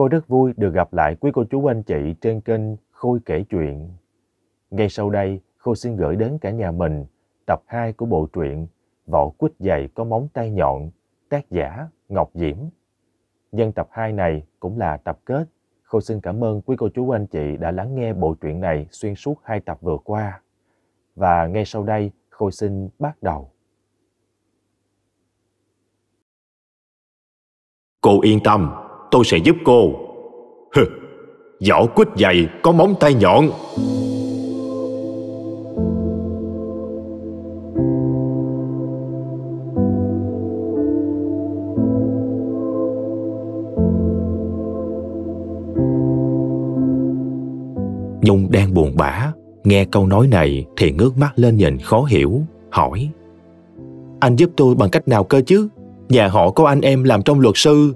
Khôi rất vui được gặp lại quý cô chú anh chị trên kênh Khôi kể chuyện. Ngay sau đây, Khôi xin gửi đến cả nhà mình tập 2 của bộ truyện Vỏ quýt dày có móng tay nhọn, tác giả Ngọc Diễm. Nhân tập 2 này cũng là tập kết. Khôi xin cảm ơn quý cô chú anh chị đã lắng nghe bộ truyện này xuyên suốt hai tập vừa qua. Và ngay sau đây, Khôi xin bắt đầu. Cô yên tâm, tôi sẽ giúp cô. Hừ, vỏ quýt dày có móng tay nhọn. Nhung đang buồn bã, nghe câu nói này thì ngước mắt lên nhìn khó hiểu, hỏi. Anh giúp tôi bằng cách nào cơ chứ? Nhà họ có anh em làm trong luật sư.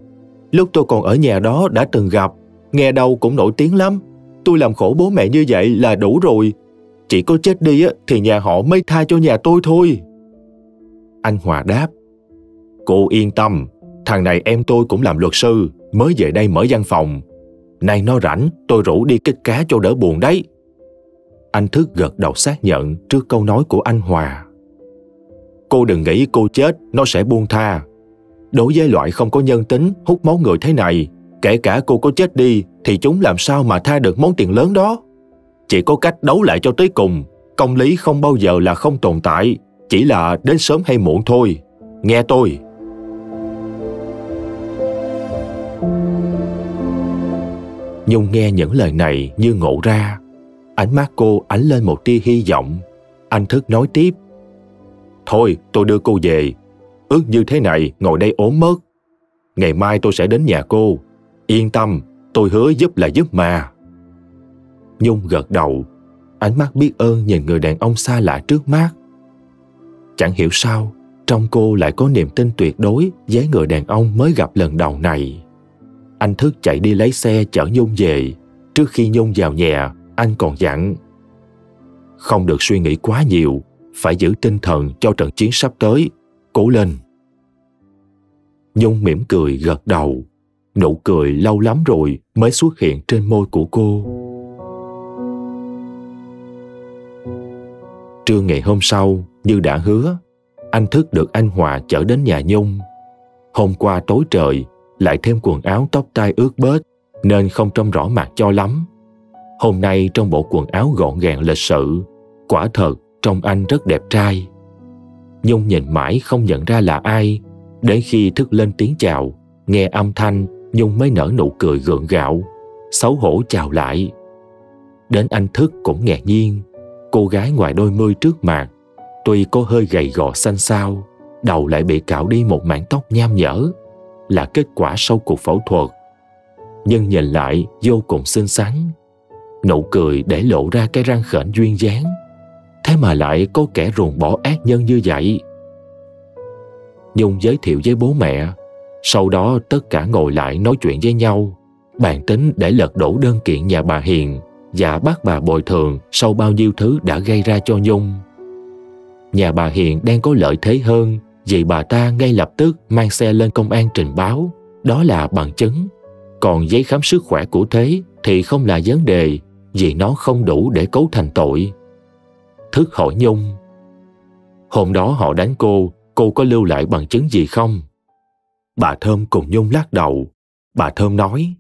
Lúc tôi còn ở nhà đó đã từng gặp, nghe đâu cũng nổi tiếng lắm. Tôi làm khổ bố mẹ như vậy là đủ rồi. Chỉ có chết đi thì nhà họ mới tha cho nhà tôi thôi. Anh Hòa đáp. Cô yên tâm, thằng này em tôi cũng làm luật sư, mới về đây mở văn phòng. Nay nó rảnh, tôi rủ đi kích cá cho đỡ buồn đấy. Anh Thức gật đầu xác nhận trước câu nói của anh Hòa. Cô đừng nghĩ cô chết, nó sẽ buông tha. Đối với loại không có nhân tính, hút máu người thế này, kể cả cô có chết đi, thì chúng làm sao mà tha được món tiền lớn đó? Chỉ có cách đấu lại cho tới cùng, công lý không bao giờ là không tồn tại, chỉ là đến sớm hay muộn thôi. Nghe tôi. Nhung nghe những lời này như ngộ ra. Ánh mắt cô ánh lên một tia hy vọng. Anh Thức nói tiếp. Thôi, tôi đưa cô về. Ước như thế này, ngồi đây ốm mất. Ngày mai tôi sẽ đến nhà cô. Yên tâm, tôi hứa giúp là giúp mà. Nhung gật đầu, ánh mắt biết ơn nhìn người đàn ông xa lạ trước mắt. Chẳng hiểu sao, trong cô lại có niềm tin tuyệt đối với người đàn ông mới gặp lần đầu này. Anh thức chạy đi lấy xe chở Nhung về. Trước khi Nhung vào nhà, anh còn dặn. Không được suy nghĩ quá nhiều, phải giữ tinh thần cho trận chiến sắp tới. Cố lên. Nhung mỉm cười gật đầu. Nụ cười lâu lắm rồi mới xuất hiện trên môi của cô. Trưa ngày hôm sau, như đã hứa, anh thức được anh Hòa chở đến nhà Nhung. Hôm qua tối trời, lại thêm quần áo tóc tai ướt bết nên không trông rõ mặt cho lắm. Hôm nay trong bộ quần áo gọn gàng lịch sự, quả thật trông anh rất đẹp trai. Nhung nhìn mãi không nhận ra là ai, đến khi thức lên tiếng chào, nghe âm thanh Nhung mới nở nụ cười gượng gạo, xấu hổ chào lại. Đến anh thức cũng ngạc nhiên, cô gái ngoài đôi mươi trước mặt, tuy có hơi gầy gò xanh xao, đầu lại bị cạo đi một mảng tóc nham nhở, là kết quả sau cuộc phẫu thuật. Nhưng nhìn lại vô cùng xinh xắn. Nụ cười để lộ ra cái răng khểnh duyên dáng. Thế mà lại có kẻ ruồng bỏ ác nhân như vậy. Nhung giới thiệu với bố mẹ. Sau đó tất cả ngồi lại nói chuyện với nhau. Bàn tính để lật đổ đơn kiện nhà bà Hiền và bắt bà bồi thường sau bao nhiêu thứ đã gây ra cho Nhung. Nhà bà Hiền đang có lợi thế hơn vì bà ta ngay lập tức mang xe lên công an trình báo, đó là bằng chứng. Còn giấy khám sức khỏe của Thế thì không là vấn đề vì nó không đủ để cấu thành tội. Thức hỏi Nhung. Hôm đó họ đánh cô, cô có lưu lại bằng chứng gì không? Bà Thơm cùng Nhung lắc đầu. Bà Thơm nói,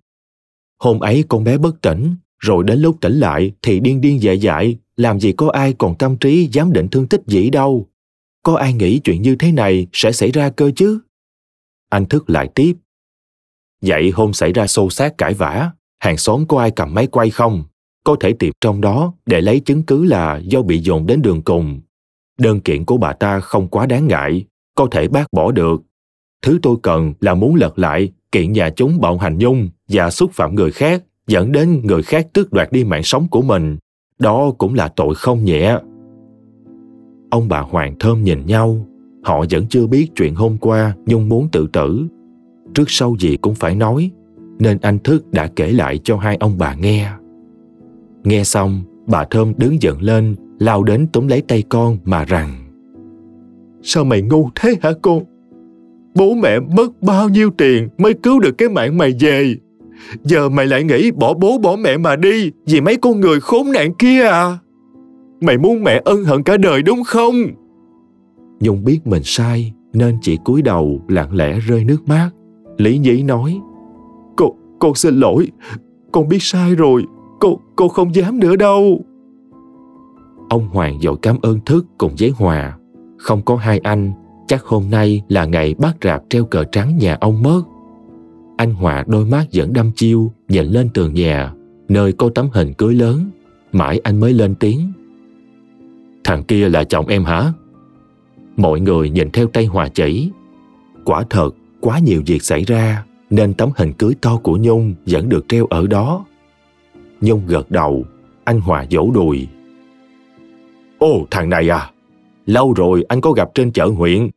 Hôm ấy con bé bất tỉnh, rồi đến lúc tỉnh lại thì điên điên dại dại, làm gì có ai còn tâm trí dám định thương tích dĩ đâu. Có ai nghĩ chuyện như thế này sẽ xảy ra cơ chứ? Anh thức lại tiếp. Vậy hôm xảy ra xô xát cãi vã, hàng xóm có ai cầm máy quay không? Có thể tìm trong đó để lấy chứng cứ là do bị dồn đến đường cùng. Đơn kiện của bà ta không quá đáng ngại, có thể bác bỏ được. Thứ tôi cần là muốn lật lại kiện nhà chúng bạo hành nhung và xúc phạm người khác dẫn đến người khác tước đoạt đi mạng sống của mình. Đó cũng là tội không nhẹ. Ông bà Hoàng Thơm nhìn nhau, họ vẫn chưa biết chuyện hôm qua Nhung muốn tự tử. Trước sau gì cũng phải nói, nên anh Thức đã kể lại cho hai ông bà nghe. Nghe xong, bà Thơm đứng giận lên, lao đến túm lấy tay con mà rằng Sao mày ngu thế hả cô? Bố mẹ mất bao nhiêu tiền mới cứu được cái mạng mày về? Giờ mày lại nghĩ bỏ bố bỏ mẹ mà đi vì mấy con người khốn nạn kia à? Mày muốn mẹ ân hận cả đời đúng không? Nhung biết mình sai nên chỉ cúi đầu lặng lẽ rơi nước mắt. Lý nhí nói Cô, con xin lỗi, con biết sai rồi, cô, cô không dám nữa đâu. Ông Hoàng dội cảm ơn Thức cùng giấy hòa. Không có hai anh, chắc hôm nay là ngày bắt rạp treo cờ trắng nhà ông mất. Anh Hòa đôi mắt vẫn đăm chiêu nhìn lên tường nhà, nơi có tấm hình cưới lớn. Mãi anh mới lên tiếng. Thằng kia là chồng em hả? Mọi người nhìn theo tay Hòa chỉ. Quả thật, quá nhiều việc xảy ra, nên tấm hình cưới to của Nhung vẫn được treo ở đó. Nhung gật đầu, anh Hòa vỗ đùi. ô thằng này à, lâu rồi anh có gặp trên chợ huyện.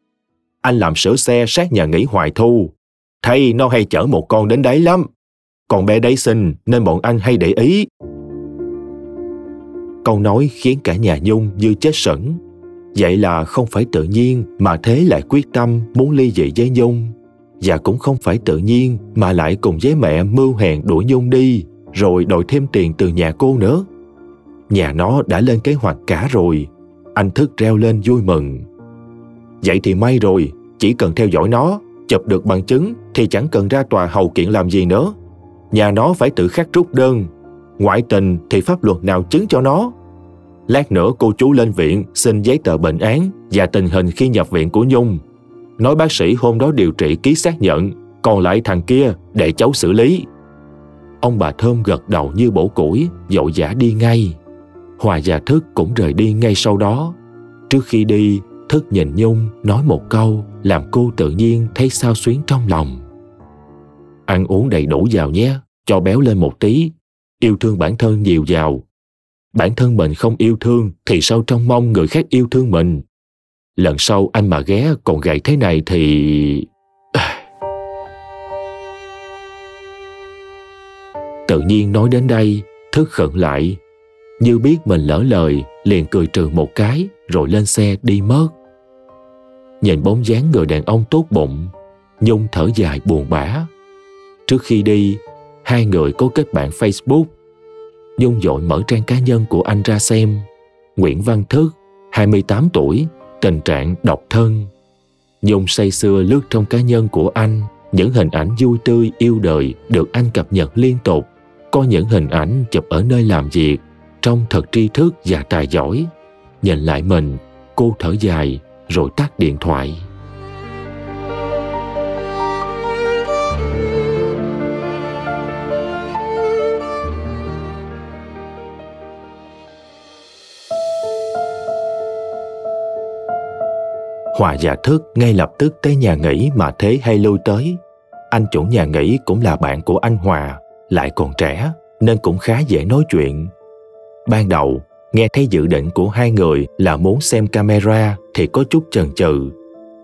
Anh làm sửa xe sát nhà nghỉ Hoài Thu. Thấy nó hay chở một con đến đấy lắm. Còn bé đấy xinh nên bọn anh hay để ý. Câu nói khiến cả nhà Nhung như chết sững. Vậy là không phải tự nhiên mà Thế lại quyết tâm muốn ly dị với Nhung. Và cũng không phải tự nhiên mà lại cùng với mẹ mưu hèn đuổi Nhung đi rồi đòi thêm tiền từ nhà cô nữa. Nhà nó đã lên kế hoạch cả rồi. Anh thức reo lên vui mừng. Vậy thì may rồi, chỉ cần theo dõi nó, chụp được bằng chứng thì chẳng cần ra tòa hầu kiện làm gì nữa. Nhà nó phải tự khắc rút đơn. Ngoại tình thì pháp luật nào chứng cho nó. Lát nữa cô chú lên viện xin giấy tờ bệnh án và tình hình khi nhập viện của Nhung. Nói bác sĩ hôm đó điều trị ký xác nhận, còn lại thằng kia để cháu xử lý. Ông bà Thơm gật đầu như bổ củi, dội dã đi ngay. Hòa và Thức cũng rời đi ngay sau đó. Trước khi đi, Thức nhìn Nhung nói một câu làm cô tự nhiên thấy sao xuyến trong lòng. Ăn uống đầy đủ vào nhé, cho béo lên một tí. Yêu thương bản thân nhiều vào. Bản thân mình không yêu thương thì sao trong mong người khác yêu thương mình. Lần sau anh mà ghé còn gầy thế này thì... Tự nhiên nói đến đây, Thức khẩn lại như biết mình lỡ lời, liền cười trừ một cái rồi lên xe đi mất. Nhìn bóng dáng người đàn ông tốt bụng, Nhung thở dài buồn bã. Trước khi đi, hai người có kết bạn Facebook. Nhung dội mở trang cá nhân của anh ra xem. Nguyễn Văn Thức, 28 tuổi, tình trạng độc thân. Nhung say sưa lướt trong cá nhân của anh, những hình ảnh vui tươi yêu đời được anh cập nhật liên tục. Có những hình ảnh chụp ở nơi làm việc, trông thật tri thức và tài giỏi. Nhìn lại mình, cô thở dài rồi tắt điện thoại. Hòa và Thức ngay lập tức tới nhà nghỉ mà Thế hay lui tới. Anh chủ nhà nghỉ cũng là bạn của anh Hòa, lại còn trẻ nên cũng khá dễ nói chuyện. Ban đầu, nghe thấy dự định của hai người là muốn xem camera thì có chút chần chừ.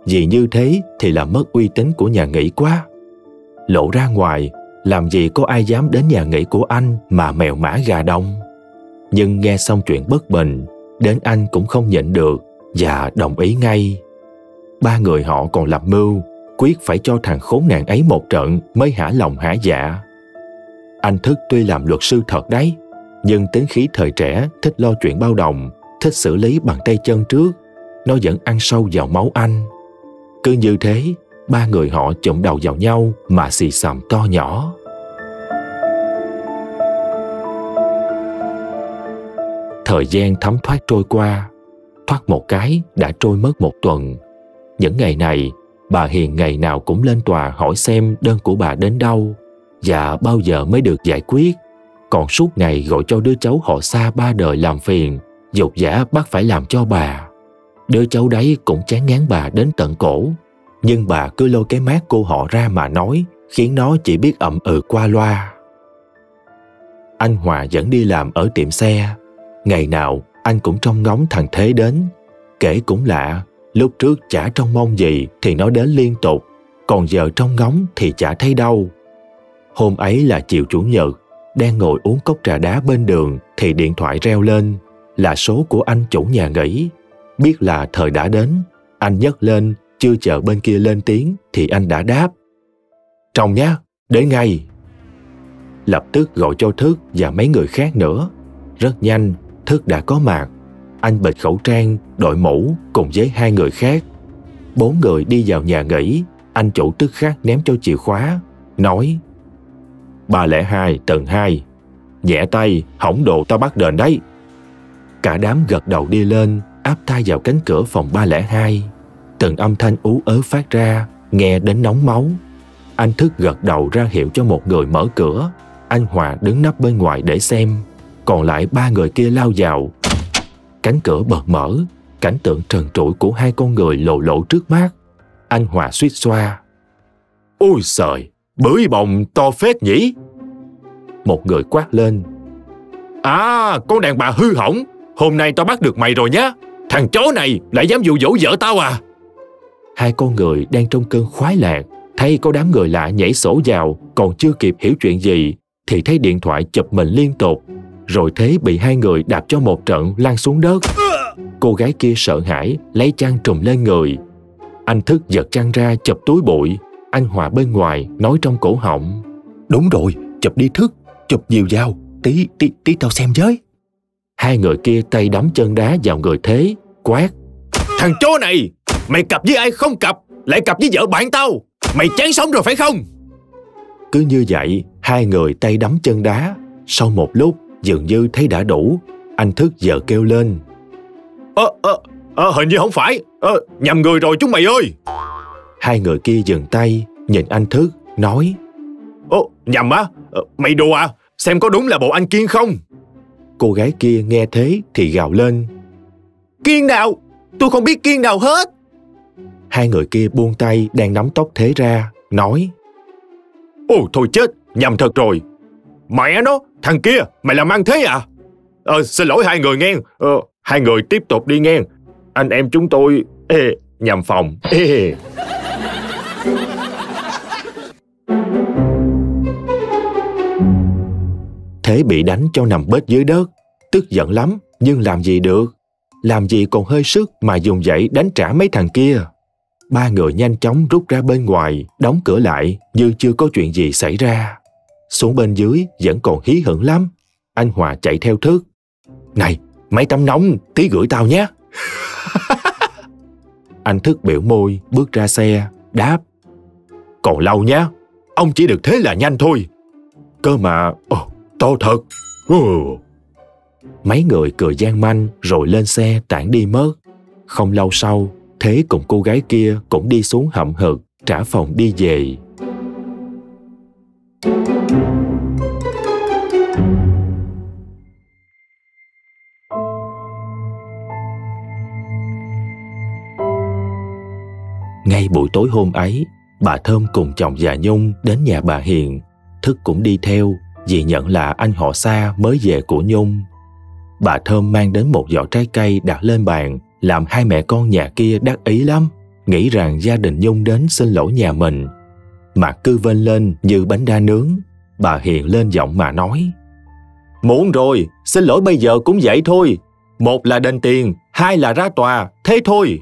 Vì như thế thì là mất uy tín của nhà nghỉ quá. Lộ ra ngoài, làm gì có ai dám đến nhà nghỉ của anh mà mèo mã gà đông. Nhưng nghe xong chuyện bất bình, đến anh cũng không nhịn được và đồng ý ngay. Ba người họ còn lập mưu, quyết phải cho thằng khốn nạn ấy một trận mới hả lòng hả dạ. Anh Thức tuy làm luật sư thật đấy, nhưng tính khí thời trẻ thích lo chuyện bao đồng, thích xử lý bằng tay chân trước, nó vẫn ăn sâu vào máu anh. Cứ như thế, ba người họ chụm đầu vào nhau mà xì xầm to nhỏ. Thời gian thấm thoát trôi qua, thoát một cái đã trôi mất một tuần. Những ngày này, bà Hiền ngày nào cũng lên tòa hỏi xem đơn của bà đến đâu và bao giờ mới được giải quyết còn suốt ngày gọi cho đứa cháu họ xa ba đời làm phiền, dục giả bắt phải làm cho bà. Đứa cháu đấy cũng chán ngán bà đến tận cổ, nhưng bà cứ lôi cái mát cô họ ra mà nói, khiến nó chỉ biết ậm ừ qua loa. Anh Hòa vẫn đi làm ở tiệm xe. Ngày nào anh cũng trông ngóng thằng Thế đến. Kể cũng lạ, lúc trước chả trông mong gì thì nó đến liên tục, còn giờ trông ngóng thì chả thấy đâu. Hôm ấy là chiều chủ nhật, đang ngồi uống cốc trà đá bên đường thì điện thoại reo lên là số của anh chủ nhà nghỉ. Biết là thời đã đến, anh nhấc lên, chưa chờ bên kia lên tiếng thì anh đã đáp. Trong nhá, đến ngay. lập tức gọi cho Thức và mấy người khác nữa. Rất nhanh, Thức đã có mặt. Anh bịt khẩu trang, đội mũ cùng với hai người khác. Bốn người đi vào nhà nghỉ, anh chủ tức khắc ném cho chìa khóa, nói 302 tầng 2 Nhẹ tay, hỏng đồ tao bắt đền đấy. Cả đám gật đầu đi lên, áp tay vào cánh cửa phòng 302. Từng âm thanh ú ớ phát ra, nghe đến nóng máu. Anh thức gật đầu ra hiệu cho một người mở cửa. Anh Hòa đứng nấp bên ngoài để xem. Còn lại ba người kia lao vào. Cánh cửa bật mở, cảnh tượng trần trụi của hai con người lộ lộ trước mắt. Anh Hòa suýt xoa. Ôi sợi, bưởi bồng to phết nhỉ? Một người quát lên. À, con đàn bà hư hỏng, hôm nay tao bắt được mày rồi nhá. Thằng chó này lại dám dụ dỗ vợ tao à? Hai con người đang trong cơn khoái lạc, thấy có đám người lạ nhảy sổ vào, còn chưa kịp hiểu chuyện gì, thì thấy điện thoại chụp mình liên tục, rồi thế bị hai người đạp cho một trận lăn xuống đất. Cô gái kia sợ hãi, lấy chăn trùm lên người. Anh thức giật chăn ra chụp túi bụi, anh Hòa bên ngoài nói trong cổ họng. Đúng rồi, chụp đi thức, chụp nhiều vào, tí, tí, tí tao xem với. Hai người kia tay đấm chân đá vào người thế, quát. Thằng chó này, mày cặp với ai không cặp, lại cặp với vợ bạn tao. Mày chán sống rồi phải không? Cứ như vậy, hai người tay đấm chân đá. Sau một lúc, dường như thấy đã đủ. Anh thức vợ kêu lên. Ơ, ơ, ơ, hình như không phải. Ơ, nhầm người rồi chúng mày ơi. Hai người kia dừng tay, nhìn anh thức, nói. Ồ, nhầm á, ờ, mày đùa à, xem có đúng là bộ anh Kiên không? Cô gái kia nghe thế thì gào lên. Kiên nào? Tôi không biết Kiên nào hết. Hai người kia buông tay đang nắm tóc thế ra, nói. Ồ thôi chết, nhầm thật rồi. Mẹ nó, thằng kia, mày làm ăn thế à? Ờ, xin lỗi hai người nghe. Ờ, hai người tiếp tục đi nghe. Anh em chúng tôi, ê, nhầm phòng. Ê. Thế bị đánh cho nằm bết dưới đất, tức giận lắm, nhưng làm gì được? Làm gì còn hơi sức mà dùng dãy đánh trả mấy thằng kia? Ba người nhanh chóng rút ra bên ngoài, đóng cửa lại như chưa có chuyện gì xảy ra. Xuống bên dưới vẫn còn hí hửng lắm. Anh Hòa chạy theo thức. Này, mấy tấm nóng, tí gửi tao nhé. anh thức biểu môi, bước ra xe, đáp. Còn lâu nhé, ông chỉ được thế là nhanh thôi. Cơ mà, ồ, to thật. Oh. Mấy người cười gian manh rồi lên xe tản đi mất. Không lâu sau, Thế cùng cô gái kia cũng đi xuống hậm hực, trả phòng đi về. Ngay buổi tối hôm ấy, bà Thơm cùng chồng già Nhung đến nhà bà Hiền. Thức cũng đi theo vì nhận là anh họ xa mới về của Nhung. Bà Thơm mang đến một giỏ trái cây đặt lên bàn làm hai mẹ con nhà kia đắc ý lắm, nghĩ rằng gia đình Nhung đến xin lỗi nhà mình. Mặt cứ vên lên như bánh đa nướng, bà Hiền lên giọng mà nói. Muộn rồi, xin lỗi bây giờ cũng vậy thôi. Một là đền tiền, hai là ra tòa, thế thôi.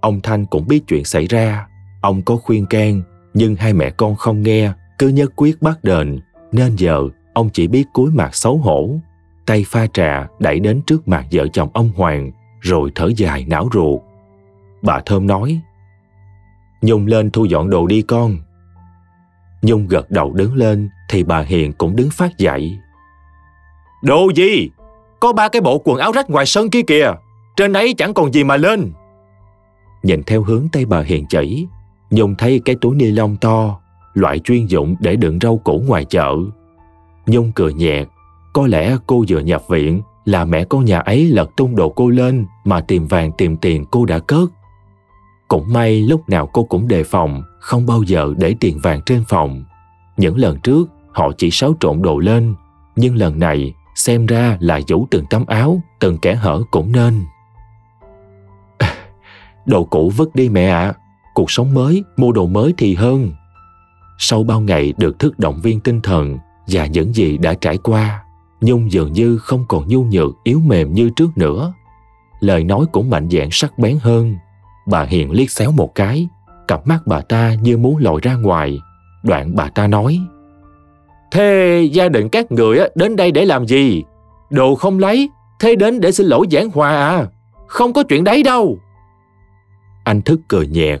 Ông Thanh cũng biết chuyện xảy ra, ông có khuyên can, nhưng hai mẹ con không nghe, cứ nhất quyết bắt đền, nên giờ ông chỉ biết cúi mặt xấu hổ, tay pha trà đẩy đến trước mặt vợ chồng ông Hoàng, rồi thở dài não ruột. Bà Thơm nói, Nhung lên thu dọn đồ đi con. Nhung gật đầu đứng lên thì bà Hiền cũng đứng phát dậy. Đồ gì? Có ba cái bộ quần áo rách ngoài sân kia kìa. Trên ấy chẳng còn gì mà lên. Nhìn theo hướng tay bà Hiền chỉ, Nhung thấy cái túi ni lông to, loại chuyên dụng để đựng rau củ ngoài chợ. Nhung cười nhẹ, có lẽ cô vừa nhập viện là mẹ con nhà ấy lật tung đồ cô lên mà tìm vàng tìm tiền cô đã cất. Cũng may lúc nào cô cũng đề phòng, không bao giờ để tiền vàng trên phòng. Những lần trước họ chỉ xáo trộn đồ lên, nhưng lần này xem ra là vũ từng tấm áo, từng kẻ hở cũng nên. Đồ cũ vứt đi mẹ ạ, à. cuộc sống mới, mua đồ mới thì hơn. Sau bao ngày được thức động viên tinh thần và những gì đã trải qua, Nhung dường như không còn nhu nhược yếu mềm như trước nữa. Lời nói cũng mạnh dạn sắc bén hơn. Bà Hiền liếc xéo một cái, cặp mắt bà ta như muốn lòi ra ngoài. Đoạn bà ta nói Thế gia đình các người đến đây để làm gì? Đồ không lấy, thế đến để xin lỗi giảng hòa à? Không có chuyện đấy đâu. Anh thức cười nhẹ.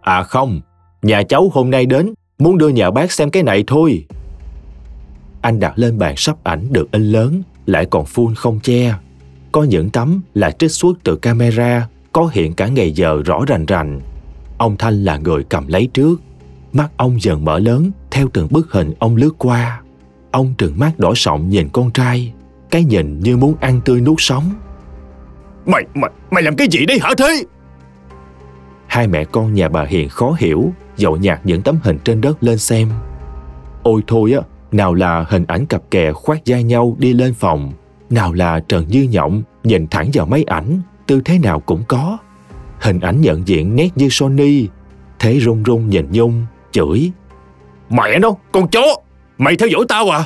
À không, nhà cháu hôm nay đến, muốn đưa nhà bác xem cái này thôi. Anh đặt lên bàn sắp ảnh được in lớn, lại còn full không che. Có những tấm là trích xuất từ camera, có hiện cả ngày giờ rõ rành rành. Ông Thanh là người cầm lấy trước. Mắt ông dần mở lớn theo từng bức hình ông lướt qua. Ông trừng mắt đỏ sọng nhìn con trai, cái nhìn như muốn ăn tươi nuốt sống. Mày, mày, mày làm cái gì đấy hả thế? Hai mẹ con nhà bà Hiền khó hiểu, dậu nhạt những tấm hình trên đất lên xem. Ôi thôi á, nào là hình ảnh cặp kè khoác vai nhau đi lên phòng, nào là Trần Như Nhộng nhìn thẳng vào máy ảnh, tư thế nào cũng có. Hình ảnh nhận diện nét như Sony, thế run run nhìn Nhung, chửi. Mẹ nó, con chó, mày theo dõi tao à?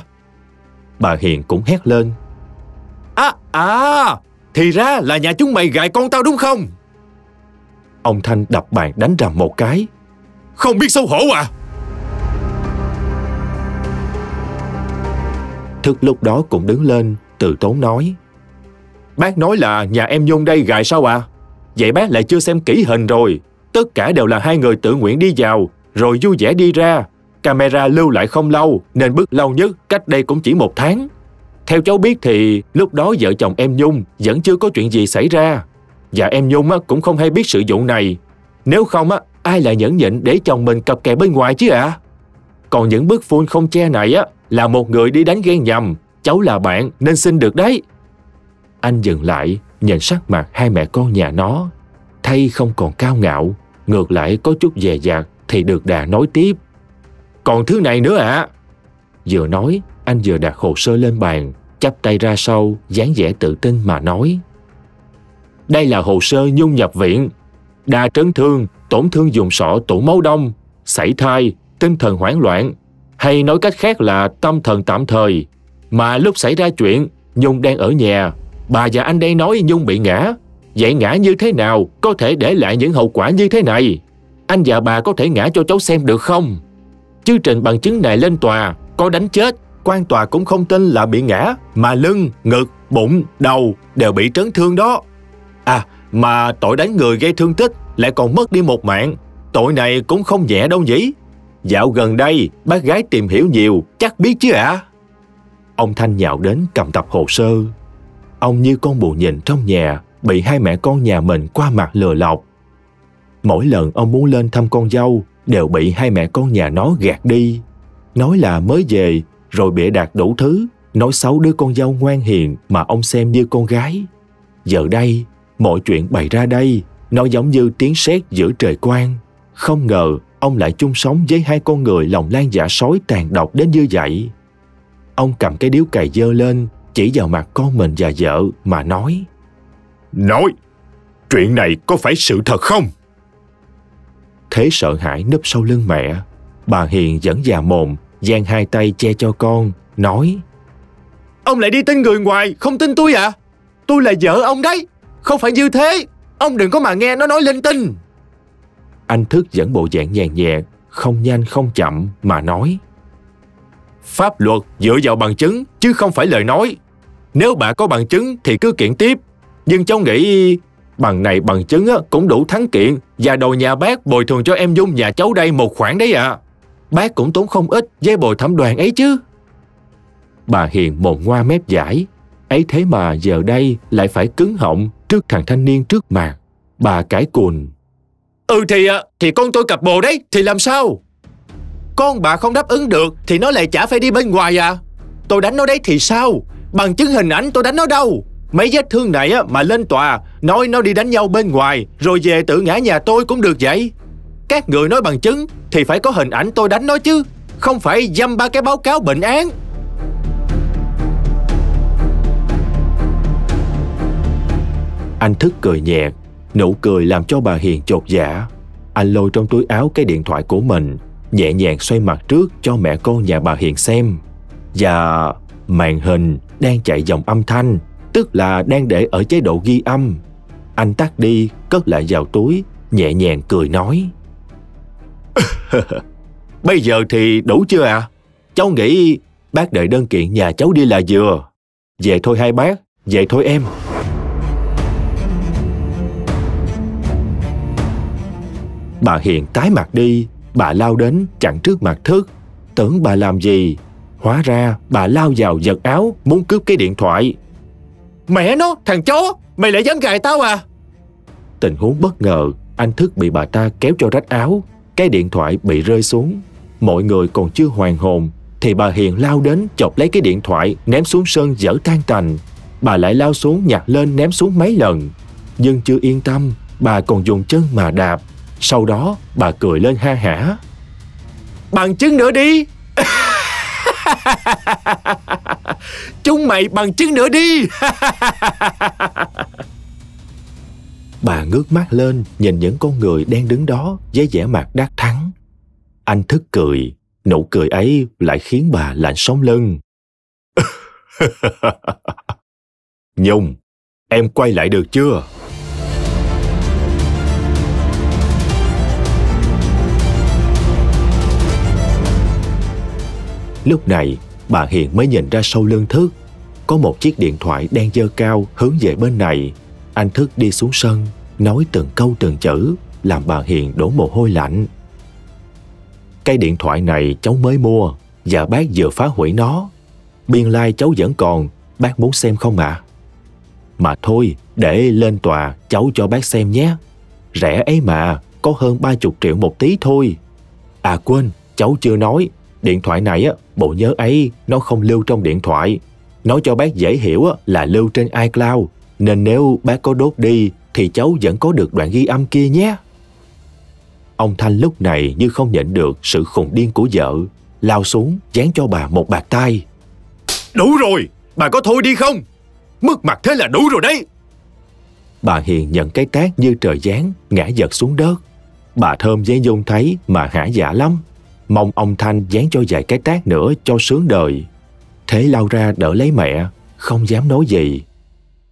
Bà Hiền cũng hét lên. À, à, thì ra là nhà chúng mày gài con tao đúng không? Ông Thanh đập bàn đánh rầm một cái. Không biết xấu hổ à? Thức lúc đó cũng đứng lên, từ tốn nói. Bác nói là nhà em Nhung đây gài sao à? Vậy bác lại chưa xem kỹ hình rồi. Tất cả đều là hai người tự nguyện đi vào, rồi vui vẻ đi ra. Camera lưu lại không lâu, nên bức lâu nhất cách đây cũng chỉ một tháng. Theo cháu biết thì lúc đó vợ chồng em Nhung vẫn chưa có chuyện gì xảy ra. Và em Nhung cũng không hay biết sử dụng này. Nếu không, á ai lại nhẫn nhịn để chồng mình cặp kè bên ngoài chứ ạ? À? Còn những bức phun không che này á là một người đi đánh ghen nhầm, cháu là bạn nên xin được đấy. Anh dừng lại, nhìn sắc mặt hai mẹ con nhà nó. Thay không còn cao ngạo, ngược lại có chút dè dặt thì được đà nói tiếp. Còn thứ này nữa ạ. À? Vừa nói, anh vừa đặt hồ sơ lên bàn, chắp tay ra sau, dáng vẻ tự tin mà nói. Đây là hồ sơ nhung nhập viện. Đa trấn thương, tổn thương dùng sọ tủ máu đông, sảy thai, tinh thần hoảng loạn, hay nói cách khác là tâm thần tạm thời. Mà lúc xảy ra chuyện, Nhung đang ở nhà, bà và anh đây nói Nhung bị ngã. Vậy ngã như thế nào có thể để lại những hậu quả như thế này? Anh và bà có thể ngã cho cháu xem được không? Chứ trình bằng chứng này lên tòa, có đánh chết, quan tòa cũng không tin là bị ngã, mà lưng, ngực, bụng, đầu đều bị trấn thương đó. À, mà tội đánh người gây thương tích lại còn mất đi một mạng. Tội này cũng không nhẹ đâu nhỉ? Dạo gần đây, bác gái tìm hiểu nhiều, chắc biết chứ ạ? À? Ông Thanh nhạo đến cầm tập hồ sơ. Ông như con bù nhìn trong nhà, bị hai mẹ con nhà mình qua mặt lừa lọc. Mỗi lần ông muốn lên thăm con dâu, đều bị hai mẹ con nhà nó gạt đi. Nói là mới về, rồi bịa đặt đủ thứ, nói xấu đứa con dâu ngoan hiền mà ông xem như con gái. Giờ đây, mọi chuyện bày ra đây, nó giống như tiếng sét giữa trời quang. Không ngờ ông lại chung sống với hai con người lòng lan dạ sói tàn độc đến như vậy. Ông cầm cái điếu cày dơ lên, chỉ vào mặt con mình và vợ mà nói. Nói, chuyện này có phải sự thật không? Thế sợ hãi nấp sau lưng mẹ, bà Hiền vẫn già mồm, giang hai tay che cho con, nói. Ông lại đi tin người ngoài, không tin tôi à? Tôi là vợ ông đấy, không phải như thế. Ông đừng có mà nghe nó nói linh tinh. Anh thức dẫn bộ dạng nhàn nhẹ, không nhanh không chậm mà nói. Pháp luật dựa vào bằng chứng chứ không phải lời nói. Nếu bà có bằng chứng thì cứ kiện tiếp. Nhưng cháu nghĩ bằng này bằng chứng cũng đủ thắng kiện và đòi nhà bác bồi thường cho em Dung nhà cháu đây một khoản đấy ạ. À. Bác cũng tốn không ít với bồi thẩm đoàn ấy chứ. Bà Hiền mồm ngoa mép giải. Ấy thế mà giờ đây lại phải cứng họng trước thằng thanh niên trước mặt. Bà cãi cùn. Ừ thì à, thì con tôi cặp bồ đấy Thì làm sao? Con bà không đáp ứng được Thì nó lại chả phải đi bên ngoài à? Tôi đánh nó đấy thì sao? Bằng chứng hình ảnh tôi đánh nó đâu? Mấy vết thương này á, mà lên tòa Nói nó đi đánh nhau bên ngoài Rồi về tự ngã nhà tôi cũng được vậy. Các người nói bằng chứng Thì phải có hình ảnh tôi đánh nó chứ Không phải dăm ba cái báo cáo bệnh án. Anh thức cười nhẹ Nụ cười làm cho bà Hiền chột dạ. Anh lôi trong túi áo cái điện thoại của mình, nhẹ nhàng xoay mặt trước cho mẹ con nhà bà Hiền xem. Và màn hình đang chạy dòng âm thanh, tức là đang để ở chế độ ghi âm. Anh tắt đi, cất lại vào túi, nhẹ nhàng cười nói. Bây giờ thì đủ chưa ạ? À? cháu nghĩ bác đợi đơn kiện nhà cháu đi là vừa. Về thôi hai bác, về thôi em. Bà Hiền tái mặt đi, bà lao đến chặn trước mặt Thức. Tưởng bà làm gì? Hóa ra bà lao vào giật áo muốn cướp cái điện thoại. Mẹ nó, thằng chó, mày lại dám gài tao à? Tình huống bất ngờ, anh Thức bị bà ta kéo cho rách áo, cái điện thoại bị rơi xuống. Mọi người còn chưa hoàn hồn, thì bà Hiền lao đến chọc lấy cái điện thoại ném xuống sân dở tan tành. Bà lại lao xuống nhặt lên ném xuống mấy lần. Nhưng chưa yên tâm, bà còn dùng chân mà đạp. Sau đó bà cười lên ha hả. Bằng chứng nữa đi! Chúng mày bằng chứng nữa đi! bà ngước mắt lên nhìn những con người đang đứng đó với vẻ mặt đắc thắng. Anh thức cười, nụ cười ấy lại khiến bà lạnh sống lưng. Nhung, em quay lại được chưa? Lúc này, bà Hiền mới nhìn ra sau lưng Thức. Có một chiếc điện thoại đang dơ cao hướng về bên này. Anh Thức đi xuống sân, nói từng câu từng chữ, làm bà Hiền đổ mồ hôi lạnh. Cái điện thoại này cháu mới mua và bác vừa phá hủy nó. Biên lai like cháu vẫn còn, bác muốn xem không ạ? À? Mà thôi, để lên tòa cháu cho bác xem nhé. Rẻ ấy mà, có hơn ba chục triệu một tí thôi. À quên, cháu chưa nói, điện thoại này á, bộ nhớ ấy nó không lưu trong điện thoại. Nói cho bác dễ hiểu á, là lưu trên iCloud, nên nếu bác có đốt đi thì cháu vẫn có được đoạn ghi âm kia nhé. Ông Thanh lúc này như không nhận được sự khùng điên của vợ, lao xuống dán cho bà một bạt tay. Đủ rồi, bà có thôi đi không? Mất mặt thế là đủ rồi đấy. Bà Hiền nhận cái tát như trời giáng, ngã giật xuống đất. Bà Thơm với Dung thấy mà hả dạ lắm. Mong ông Thanh dán cho vài cái tát nữa cho sướng đời. Thế lao ra đỡ lấy mẹ, không dám nói gì.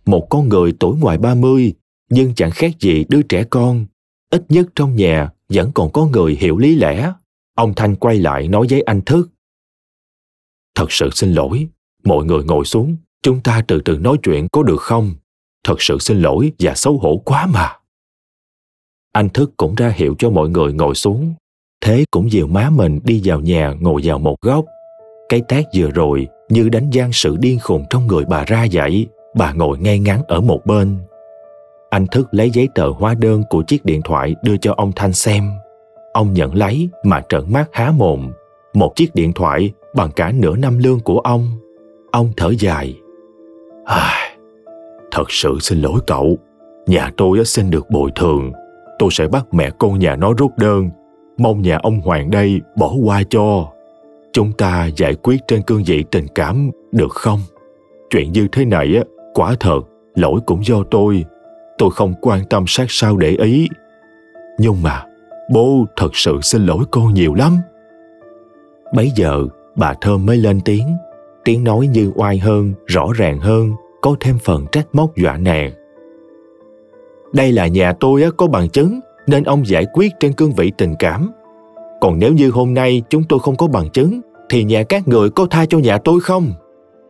Một con người tuổi ngoài 30 nhưng chẳng khác gì đứa trẻ con. Ít nhất trong nhà vẫn còn có người hiểu lý lẽ. Ông Thanh quay lại nói với anh Thức. Thật sự xin lỗi, mọi người ngồi xuống, chúng ta từ từ nói chuyện có được không? Thật sự xin lỗi và xấu hổ quá mà. Anh Thức cũng ra hiệu cho mọi người ngồi xuống. Thế cũng dìu má mình đi vào nhà ngồi vào một góc. Cái tác vừa rồi như đánh gian sự điên khùng trong người bà ra vậy. Bà ngồi ngay ngắn ở một bên, anh Thức lấy giấy tờ hóa đơn của chiếc điện thoại đưa cho ông Thanh xem. Ông nhận lấy mà trợn mắt há mồm. Một chiếc điện thoại bằng cả nửa năm lương của ông. Ông thở dài. À, thật sự xin lỗi cậu. Nhà tôi xin được bồi thường. Tôi sẽ bắt mẹ con nhà nó rút đơn. Mong nhà ông Hoàng đây bỏ qua cho. Chúng ta giải quyết trên cương vị tình cảm được không? Chuyện như thế này á, quả thật, lỗi cũng do tôi tôi không quan tâm sát sao để ý nhưng mà bố thật sự xin lỗi con nhiều lắm bấy giờ bà thơm mới lên tiếng tiếng nói như oai hơn rõ ràng hơn có thêm phần trách móc dọa nàng. đây là nhà tôi có bằng chứng nên ông giải quyết trên cương vị tình cảm còn nếu như hôm nay chúng tôi không có bằng chứng thì nhà các người có tha cho nhà tôi không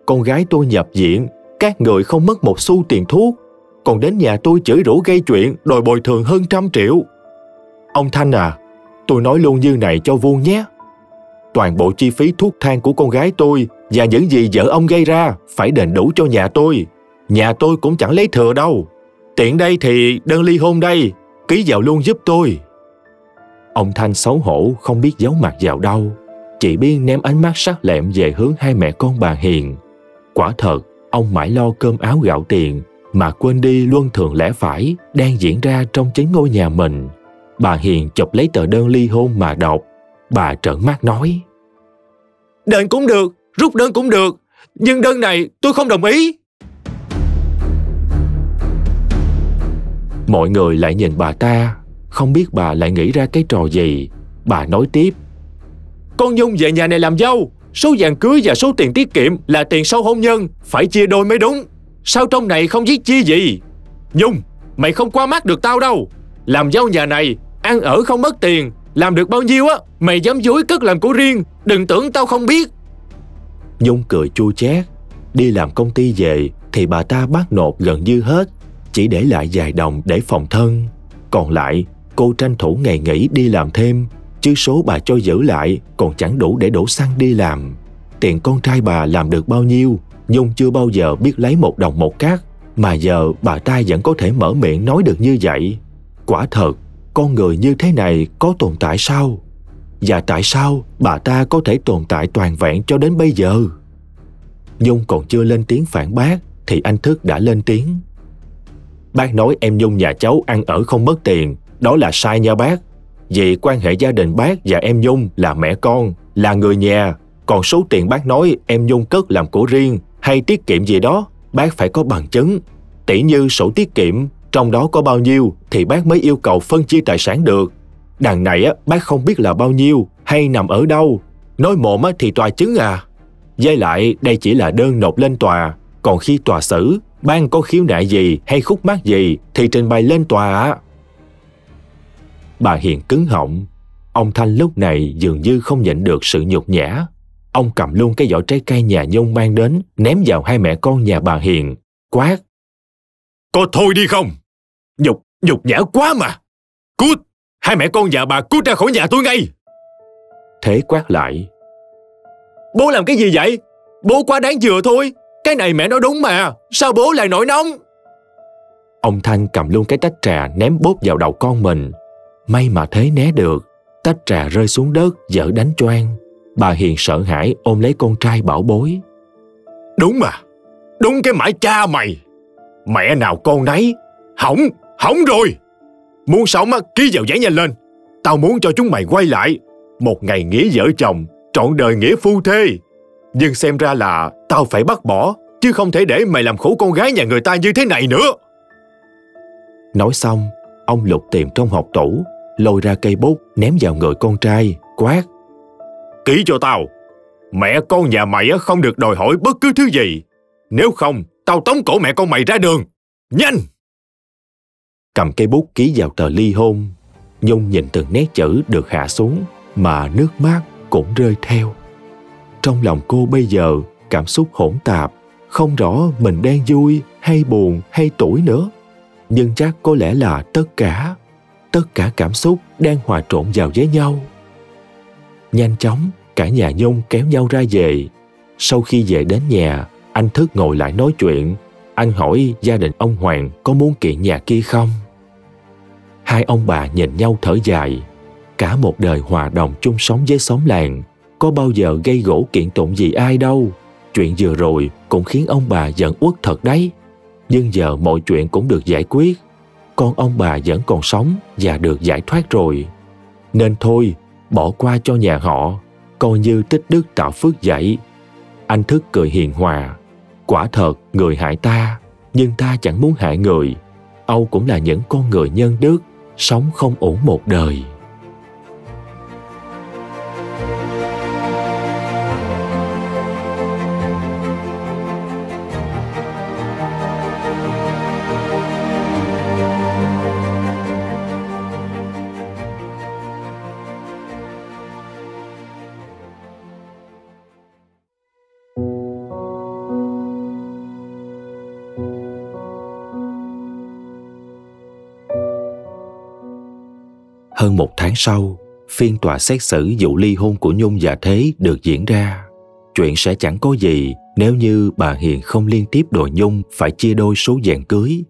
con gái tôi nhập viện các người không mất một xu tiền thuốc còn đến nhà tôi chửi rủa gây chuyện đòi bồi thường hơn trăm triệu. Ông Thanh à, tôi nói luôn như này cho vuông nhé. Toàn bộ chi phí thuốc thang của con gái tôi và những gì vợ ông gây ra phải đền đủ cho nhà tôi. Nhà tôi cũng chẳng lấy thừa đâu. Tiện đây thì đơn ly hôn đây, ký vào luôn giúp tôi. Ông Thanh xấu hổ không biết giấu mặt vào đâu. Chị Biên ném ánh mắt sắc lẹm về hướng hai mẹ con bà Hiền. Quả thật, ông mãi lo cơm áo gạo tiền mà quên đi luân thường lẽ phải đang diễn ra trong chính ngôi nhà mình. Bà Hiền chụp lấy tờ đơn ly hôn mà đọc. Bà trợn mắt nói. Đền cũng được, rút đơn cũng được, nhưng đơn này tôi không đồng ý. Mọi người lại nhìn bà ta, không biết bà lại nghĩ ra cái trò gì. Bà nói tiếp. Con Nhung về nhà này làm dâu, số vàng cưới và số tiền tiết kiệm là tiền sau hôn nhân, phải chia đôi mới đúng. Sao trong này không viết chi gì? Nhung Mày không qua mắt được tao đâu. Làm dâu nhà này Ăn ở không mất tiền. Làm được bao nhiêu á Mày dám dối cất làm của riêng. Đừng tưởng tao không biết. Nhung cười chua chát. Đi làm công ty về thì bà ta bắt nộp gần như hết, chỉ để lại vài đồng để phòng thân. Còn lại, cô tranh thủ ngày nghỉ đi làm thêm, chứ số bà cho giữ lại còn chẳng đủ để đổ xăng đi làm. Tiền con trai bà làm được bao nhiêu, Nhung chưa bao giờ biết lấy một đồng một cát, mà giờ bà ta vẫn có thể mở miệng nói được như vậy. Quả thật, con người như thế này có tồn tại sao? Và tại sao bà ta có thể tồn tại toàn vẹn cho đến bây giờ? Nhung còn chưa lên tiếng phản bác thì anh Thức đã lên tiếng. Bác nói em Nhung nhà cháu ăn ở không mất tiền, đó là sai nha bác. Vì quan hệ gia đình bác và em Nhung là mẹ con, là người nhà, còn số tiền bác nói em Nhung cất làm của riêng hay tiết kiệm gì đó, bác phải có bằng chứng. Tỷ như sổ tiết kiệm, trong đó có bao nhiêu thì bác mới yêu cầu phân chia tài sản được. Đằng này á, bác không biết là bao nhiêu hay nằm ở đâu. Nói mồm á, thì tòa chứng à. Với lại đây chỉ là đơn nộp lên tòa, còn khi tòa xử, ban có khiếu nại gì hay khúc mắc gì thì trình bày lên tòa ạ. Bà Hiền cứng họng. Ông Thanh lúc này dường như không nhịn được sự nhục nhã. Ông cầm luôn cái vỏ trái cây nhà nhung mang đến, ném vào hai mẹ con nhà bà Hiền, quát. Có thôi đi không? Nhục, nhục nhã quá mà. Cút, hai mẹ con nhà bà cút ra khỏi nhà tôi ngay. Thế quát lại. Bố làm cái gì vậy? Bố quá đáng vừa thôi. Cái này mẹ nói đúng mà. Sao bố lại nổi nóng? Ông Thanh cầm luôn cái tách trà ném bốp vào đầu con mình. May mà thế né được. Tách trà rơi xuống đất, dở đánh choang. Bà Hiền sợ hãi ôm lấy con trai bảo bối. Đúng mà. Đúng cái mãi cha mày. Mẹ nào con nấy. Hỏng, hỏng rồi. Muốn sống á, ký vào giấy nhanh lên. Tao muốn cho chúng mày quay lại. Một ngày nghĩa vợ chồng, trọn đời nghĩa phu thê. Nhưng xem ra là tao phải bắt bỏ, chứ không thể để mày làm khổ con gái nhà người ta như thế này nữa. Nói xong, ông lục tìm trong hộp tủ, lôi ra cây bút ném vào người con trai, quát. Ký cho tao, mẹ con nhà mày không được đòi hỏi bất cứ thứ gì. Nếu không, tao tống cổ mẹ con mày ra đường. Nhanh! Cầm cây bút ký vào tờ ly hôn, Nhung nhìn từng nét chữ được hạ xuống mà nước mắt cũng rơi theo. Trong lòng cô bây giờ cảm xúc hỗn tạp, không rõ mình đang vui hay buồn hay tuổi nữa. Nhưng chắc có lẽ là tất cả, tất cả cảm xúc đang hòa trộn vào với nhau. Nhanh chóng, cả nhà Nhung kéo nhau ra về. Sau khi về đến nhà, anh Thức ngồi lại nói chuyện. Anh hỏi gia đình ông Hoàng có muốn kiện nhà kia không? Hai ông bà nhìn nhau thở dài. Cả một đời hòa đồng chung sống với xóm làng, có bao giờ gây gỗ kiện tụng gì ai đâu. Chuyện vừa rồi cũng khiến ông bà giận uất thật đấy. Nhưng giờ mọi chuyện cũng được giải quyết. Con ông bà vẫn còn sống và được giải thoát rồi. Nên thôi, bỏ qua cho nhà họ, coi như tích đức tạo phước dạy. Anh Thức cười hiền hòa. Quả thật, người hại ta, nhưng ta chẳng muốn hại người. Âu cũng là những con người nhân đức, sống không ổn một đời. Hơn một tháng sau, phiên tòa xét xử vụ ly hôn của Nhung và Thế được diễn ra. Chuyện sẽ chẳng có gì nếu như bà Hiền không liên tiếp đòi Nhung phải chia đôi số vàng cưới.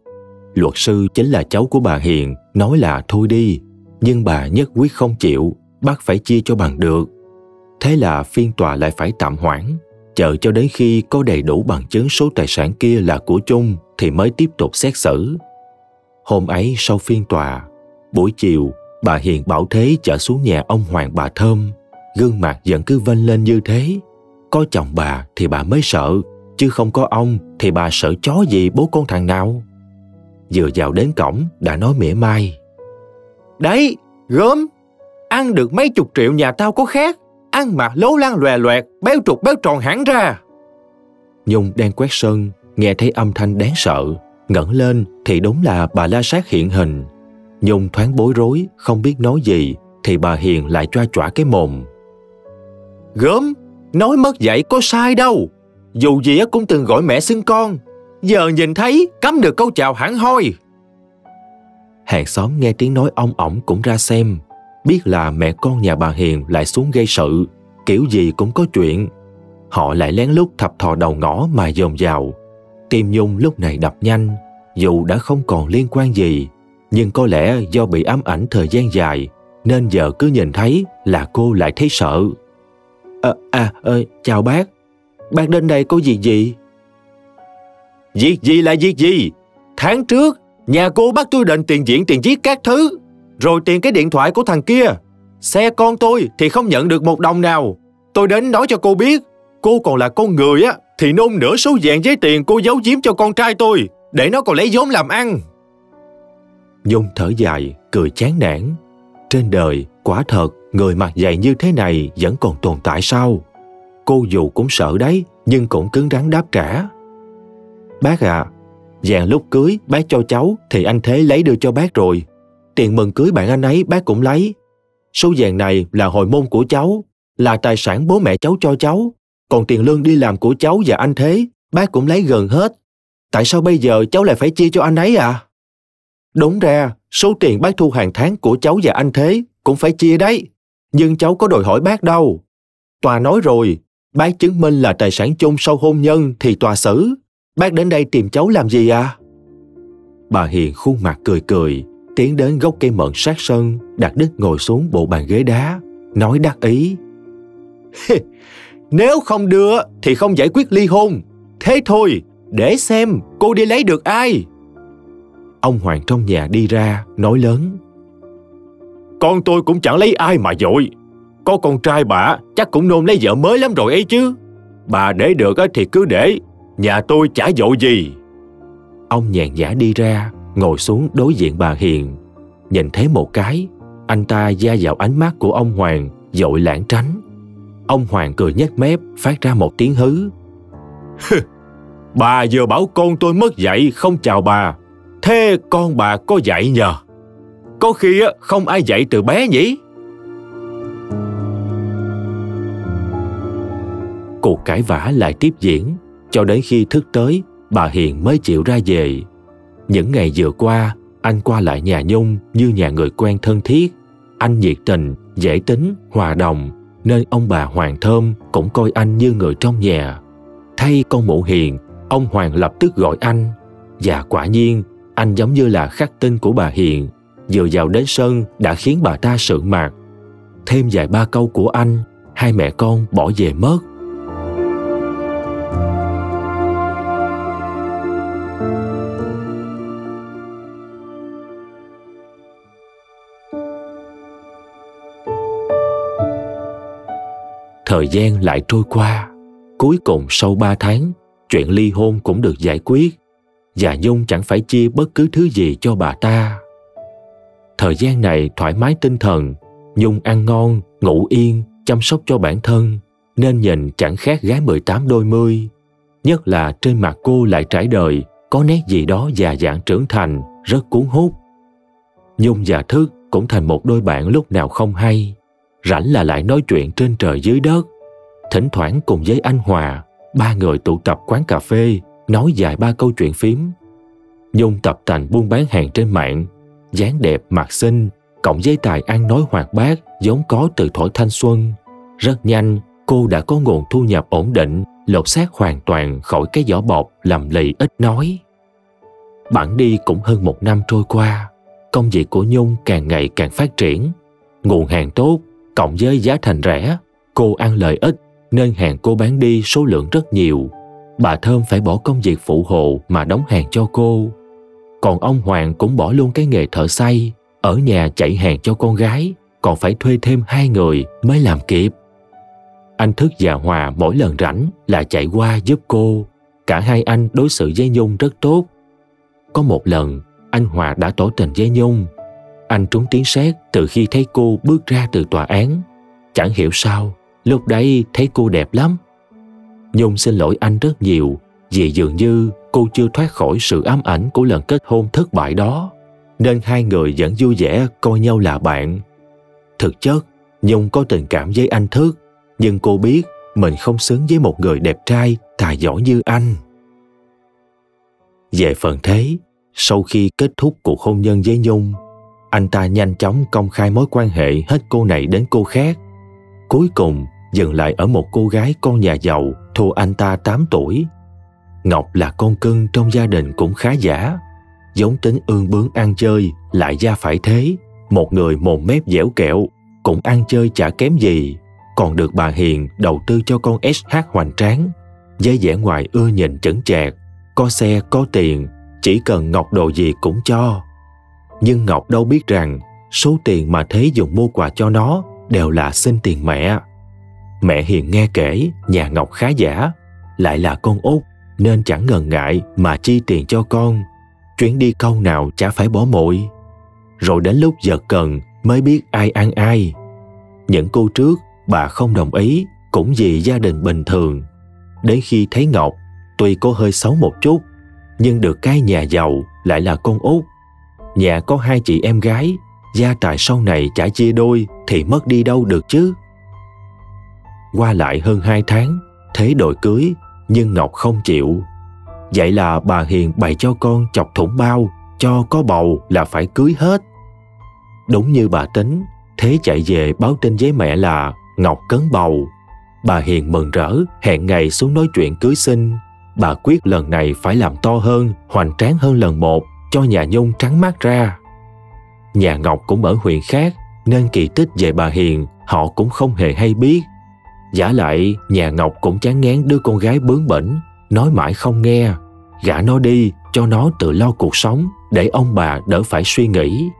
Luật sư chính là cháu của bà Hiền, nói là thôi đi, nhưng bà nhất quyết không chịu, bắt phải chia cho bằng được. Thế là phiên tòa lại phải tạm hoãn, chờ cho đến khi có đầy đủ bằng chứng số tài sản kia là của chung thì mới tiếp tục xét xử. Hôm ấy sau phiên tòa, buổi chiều Bà Hiền bảo thế chở xuống nhà ông Hoàng bà Thơm. Gương mặt vẫn cứ vênh lên như thế. Có chồng bà thì bà mới sợ, chứ không có ông thì bà sợ chó gì bố con thằng nào. Vừa vào đến cổng đã nói mỉa mai. Đấy, gớm, ăn được mấy chục triệu nhà tao có khác. Ăn mặc lố lan lòe loẹt, béo trục béo tròn hẳn ra. Nhung đang quét sân, nghe thấy âm thanh đáng sợ. ngẩng lên thì đúng là bà la sát hiện hình Nhung thoáng bối rối, không biết nói gì, thì bà Hiền lại choa chọa cái mồm. Gớm, Nói mất dạy có sai đâu. Dù gì cũng từng gọi mẹ xưng con. Giờ nhìn thấy cắm được câu chào hẳn hoi. Hàng xóm nghe tiếng nói ông ổng cũng ra xem. Biết là mẹ con nhà bà Hiền lại xuống gây sự. Kiểu gì cũng có chuyện. Họ lại lén lút thập thò đầu ngõ mà dồn vào. Tim Nhung lúc này đập nhanh. Dù đã không còn liên quan gì. Nhưng có lẽ do bị ám ảnh thời gian dài nên giờ cứ nhìn thấy là cô lại thấy sợ. À, à, à chào bác. Bác đến đây có việc gì? Việc gì là việc gì? Tháng trước, nhà cô bắt tôi định tiền diễn tiền viết các thứ, rồi tiền cái điện thoại của thằng kia. Xe con tôi thì không nhận được một đồng nào. Tôi đến nói cho cô biết, cô còn là con người á, thì nôn nửa số vàng giấy tiền cô giấu giếm cho con trai tôi, để nó còn lấy vốn làm ăn. Nhung thở dài, cười chán nản. Trên đời, quả thật, người mặt dày như thế này vẫn còn tồn tại sao? Cô dù cũng sợ đấy, nhưng cũng cứng rắn đáp trả. Bác à, dàn lúc cưới bác cho cháu thì anh Thế lấy đưa cho bác rồi. Tiền mừng cưới bạn anh ấy bác cũng lấy. Số vàng này là hồi môn của cháu, là tài sản bố mẹ cháu cho cháu. Còn tiền lương đi làm của cháu và anh Thế, bác cũng lấy gần hết. Tại sao bây giờ cháu lại phải chia cho anh ấy à? Đúng ra, số tiền bác thu hàng tháng của cháu và anh Thế cũng phải chia đấy. Nhưng cháu có đòi hỏi bác đâu. Tòa nói rồi, bác chứng minh là tài sản chung sau hôn nhân thì tòa xử. Bác đến đây tìm cháu làm gì à? Bà Hiền khuôn mặt cười cười, tiến đến gốc cây mận sát sân, đặt đứt ngồi xuống bộ bàn ghế đá, nói đắc ý. Nếu không đưa thì không giải quyết ly hôn. Thế thôi, để xem cô đi lấy được ai. Ông Hoàng trong nhà đi ra, nói lớn. Con tôi cũng chẳng lấy ai mà dội. Có con trai bà chắc cũng nôn lấy vợ mới lắm rồi ấy chứ. Bà để được thì cứ để, nhà tôi chả dội gì. Ông nhàn nhã đi ra, ngồi xuống đối diện bà Hiền. Nhìn thấy một cái, anh ta da vào ánh mắt của ông Hoàng, dội lãng tránh. Ông Hoàng cười nhếch mép, phát ra một tiếng hứ. bà vừa bảo con tôi mất dạy không chào bà, Thế con bà có dạy nhờ? Có khi không ai dạy từ bé nhỉ? Cuộc cãi vã lại tiếp diễn, cho đến khi thức tới, bà Hiền mới chịu ra về. Những ngày vừa qua, anh qua lại nhà Nhung như nhà người quen thân thiết. Anh nhiệt tình, dễ tính, hòa đồng, nên ông bà Hoàng Thơm cũng coi anh như người trong nhà. Thay con mụ Hiền, ông Hoàng lập tức gọi anh. Và quả nhiên, anh giống như là khắc tinh của bà Hiền, vừa vào đến sân đã khiến bà ta sượng mặt. Thêm vài ba câu của anh, hai mẹ con bỏ về mất. Thời gian lại trôi qua. Cuối cùng sau ba tháng, chuyện ly hôn cũng được giải quyết và Nhung chẳng phải chia bất cứ thứ gì cho bà ta. Thời gian này thoải mái tinh thần, Nhung ăn ngon, ngủ yên, chăm sóc cho bản thân, nên nhìn chẳng khác gái 18 đôi mươi. Nhất là trên mặt cô lại trải đời, có nét gì đó già dạng trưởng thành, rất cuốn hút. Nhung và Thức cũng thành một đôi bạn lúc nào không hay. Rảnh là lại nói chuyện trên trời dưới đất. Thỉnh thoảng cùng với anh Hòa, ba người tụ tập quán cà phê nói dài ba câu chuyện phím. Nhung tập thành buôn bán hàng trên mạng, dáng đẹp mặt xinh, cộng với tài ăn nói hoạt bát giống có từ thổi thanh xuân. Rất nhanh, cô đã có nguồn thu nhập ổn định, lột xác hoàn toàn khỏi cái vỏ bọc lầm lì ít nói. Bản đi cũng hơn một năm trôi qua, công việc của Nhung càng ngày càng phát triển. Nguồn hàng tốt, cộng với giá thành rẻ, cô ăn lợi ít nên hàng cô bán đi số lượng rất nhiều bà Thơm phải bỏ công việc phụ hộ mà đóng hàng cho cô. Còn ông Hoàng cũng bỏ luôn cái nghề thợ xây, ở nhà chạy hàng cho con gái, còn phải thuê thêm hai người mới làm kịp. Anh Thức và Hòa mỗi lần rảnh là chạy qua giúp cô. Cả hai anh đối xử với Nhung rất tốt. Có một lần, anh Hòa đã tỏ tình với Nhung. Anh trúng tiếng sét từ khi thấy cô bước ra từ tòa án. Chẳng hiểu sao, lúc đấy thấy cô đẹp lắm Nhung xin lỗi anh rất nhiều vì dường như cô chưa thoát khỏi sự ám ảnh của lần kết hôn thất bại đó nên hai người vẫn vui vẻ coi nhau là bạn. Thực chất, Nhung có tình cảm với anh Thức nhưng cô biết mình không xứng với một người đẹp trai, tài giỏi như anh. Về phần thế, sau khi kết thúc cuộc hôn nhân với Nhung, anh ta nhanh chóng công khai mối quan hệ hết cô này đến cô khác. Cuối cùng dừng lại ở một cô gái con nhà giàu thua anh ta 8 tuổi. Ngọc là con cưng trong gia đình cũng khá giả, giống tính ương bướng ăn chơi lại ra phải thế, một người mồm mép dẻo kẹo cũng ăn chơi chả kém gì, còn được bà Hiền đầu tư cho con SH hoành tráng, với vẻ ngoài ưa nhìn chững chạc, có xe có tiền, chỉ cần Ngọc đồ gì cũng cho. Nhưng Ngọc đâu biết rằng số tiền mà Thế dùng mua quà cho nó đều là xin tiền mẹ. Mẹ Hiền nghe kể nhà Ngọc khá giả, lại là con út nên chẳng ngần ngại mà chi tiền cho con. Chuyến đi câu nào chả phải bỏ mội. Rồi đến lúc giật cần mới biết ai ăn ai. Những cô trước bà không đồng ý cũng vì gia đình bình thường. Đến khi thấy Ngọc, tuy có hơi xấu một chút, nhưng được cái nhà giàu lại là con út. Nhà có hai chị em gái, gia tài sau này chả chia đôi thì mất đi đâu được chứ. Qua lại hơn hai tháng, thế đội cưới, nhưng Ngọc không chịu. Vậy là bà Hiền bày cho con chọc thủng bao, cho có bầu là phải cưới hết. Đúng như bà tính, Thế chạy về báo tin với mẹ là Ngọc cấn bầu. Bà Hiền mừng rỡ, hẹn ngày xuống nói chuyện cưới sinh. Bà quyết lần này phải làm to hơn, hoành tráng hơn lần một, cho nhà Nhung trắng mắt ra. Nhà Ngọc cũng ở huyện khác, nên kỳ tích về bà Hiền họ cũng không hề hay biết. Giả lại, nhà Ngọc cũng chán ngán đứa con gái bướng bỉnh, nói mãi không nghe. Gả nó đi, cho nó tự lo cuộc sống, để ông bà đỡ phải suy nghĩ.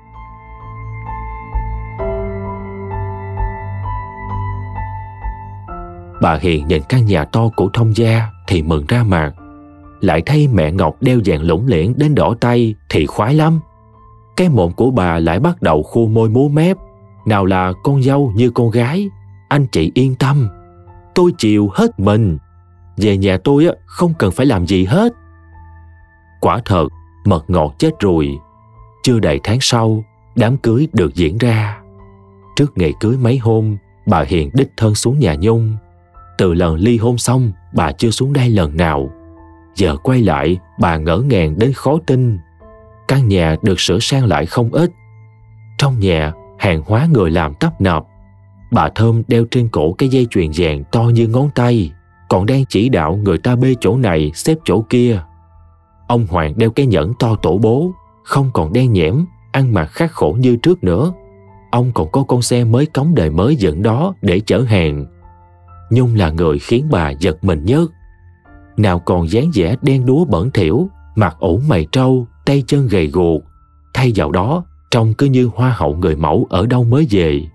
Bà Hiền nhìn căn nhà to của thông gia thì mừng ra mặt. Lại thấy mẹ Ngọc đeo vàng lủng liễn đến đỏ tay thì khoái lắm. Cái mồm của bà lại bắt đầu khô môi múa mép. Nào là con dâu như con gái. Anh chị yên tâm. Tôi chịu hết mình. Về nhà tôi không cần phải làm gì hết. Quả thật, mật ngọt chết rồi. Chưa đầy tháng sau, đám cưới được diễn ra. Trước ngày cưới mấy hôm, bà Hiền đích thân xuống nhà Nhung từ lần ly hôn xong, bà chưa xuống đây lần nào. Giờ quay lại, bà ngỡ ngàng đến khó tin. Căn nhà được sửa sang lại không ít. Trong nhà, hàng hóa người làm tấp nập. Bà Thơm đeo trên cổ cái dây chuyền vàng to như ngón tay, còn đang chỉ đạo người ta bê chỗ này xếp chỗ kia. Ông Hoàng đeo cái nhẫn to tổ bố, không còn đen nhẽm, ăn mặc khắc khổ như trước nữa. Ông còn có con xe mới cống đời mới dẫn đó để chở hàng. Nhung là người khiến bà giật mình nhất. Nào còn dáng vẻ đen đúa bẩn thỉu, mặt ủ mày trâu, tay chân gầy guộc. Thay vào đó, trông cứ như hoa hậu người mẫu ở đâu mới về.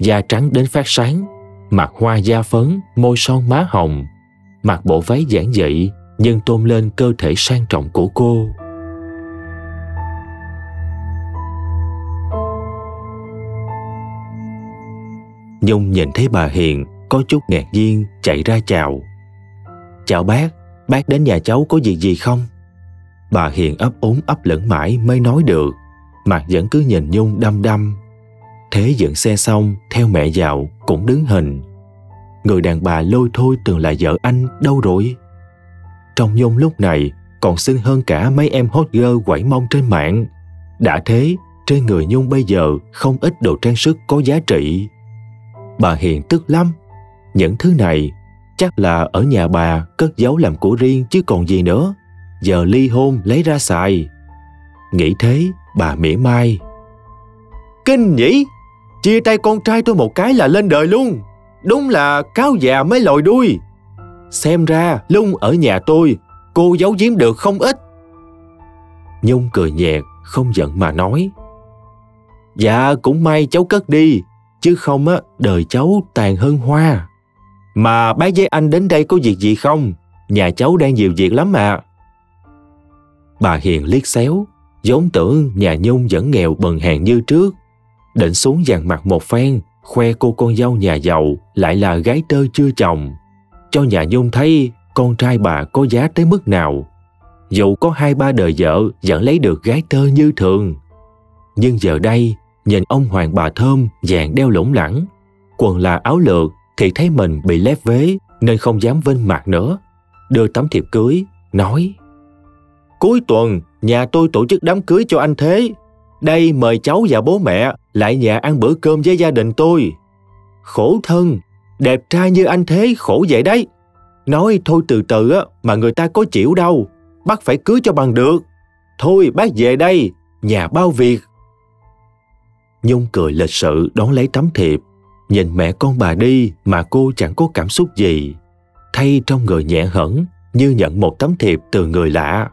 Da trắng đến phát sáng, mặt hoa da phấn, môi son má hồng. Mặc bộ váy giản dị, nhưng tôn lên cơ thể sang trọng của cô. Nhung nhìn thấy bà Hiền có chút ngạc nhiên chạy ra chào. Chào bác, bác đến nhà cháu có việc gì không? Bà Hiền ấp úng ấp lẫn mãi mới nói được, mặt vẫn cứ nhìn Nhung đăm đăm. Thế dựng xe xong, theo mẹ vào, cũng đứng hình. Người đàn bà lôi thôi từng là vợ anh đâu rồi? Trong Nhung lúc này còn xinh hơn cả mấy em hot girl quẩy mông trên mạng. Đã thế, trên người Nhung bây giờ không ít đồ trang sức có giá trị. Bà Hiền tức lắm, những thứ này chắc là ở nhà bà cất giấu làm của riêng chứ còn gì nữa. Giờ ly hôn lấy ra xài. Nghĩ thế, bà mỉa mai. Kinh nhỉ? Chia tay con trai tôi một cái là lên đời luôn. Đúng là cáo già mới lòi đuôi. Xem ra lung ở nhà tôi, cô giấu giếm được không ít. Nhung cười nhẹ, không giận mà nói. Dạ cũng may cháu cất đi, chứ không á đời cháu tàn hơn hoa. Mà bác với anh đến đây có việc gì không? Nhà cháu đang nhiều việc lắm mà. Bà Hiền liếc xéo, vốn tưởng nhà Nhung vẫn nghèo bần hàng như trước. Định xuống dàn mặt một phen, khoe cô con dâu nhà giàu lại là gái tơ chưa chồng. Cho nhà Nhung thấy con trai bà có giá tới mức nào. Dù có hai ba đời vợ vẫn lấy được gái tơ như thường. Nhưng giờ đây, nhìn ông Hoàng bà Thơm vàng đeo lủng lẳng, quần là áo lược thì thấy mình bị lép vế nên không dám vinh mặt nữa. Đưa tấm thiệp cưới, nói Cuối tuần, nhà tôi tổ chức đám cưới cho anh Thế. Đây mời cháu và bố mẹ lại nhà ăn bữa cơm với gia đình tôi. Khổ thân, đẹp trai như anh Thế khổ vậy đấy. Nói thôi từ từ á mà người ta có chịu đâu, Bác phải cưới cho bằng được. Thôi bác về đây, nhà bao việc. Nhung cười lịch sự đón lấy tấm thiệp, nhìn mẹ con bà đi mà cô chẳng có cảm xúc gì. Thay trong người nhẹ hẳn như nhận một tấm thiệp từ người lạ.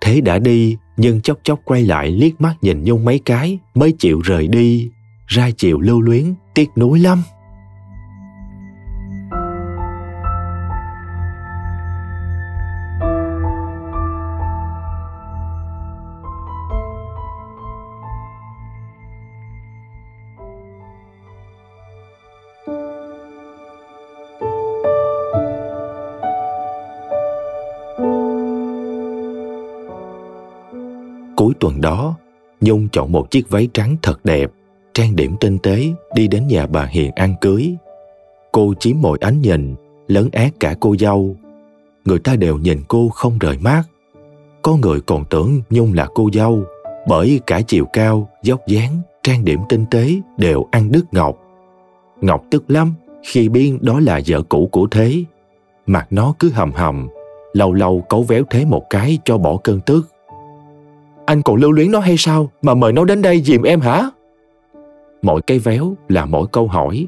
Thế đã đi, nhưng chốc chốc quay lại liếc mắt nhìn Nhung mấy cái mới chịu rời đi. Ra chịu lưu luyến, tiếc nuối lắm. Nhung chọn một chiếc váy trắng thật đẹp, trang điểm tinh tế đi đến nhà bà Hiền ăn cưới. Cô chiếm mọi ánh nhìn, lấn át cả cô dâu. Người ta đều nhìn cô không rời mắt. Có người còn tưởng Nhung là cô dâu, bởi cả chiều cao, dốc dáng, trang điểm tinh tế đều ăn đứt Ngọc. Ngọc tức lắm khi biết đó là vợ cũ của Thế. Mặt nó cứ hầm hầm, lâu lâu cấu véo Thế một cái cho bỏ cơn tức. Anh còn lưu luyến nó hay sao mà mời nó đến đây dìm em hả? Mỗi cây véo là mỗi câu hỏi.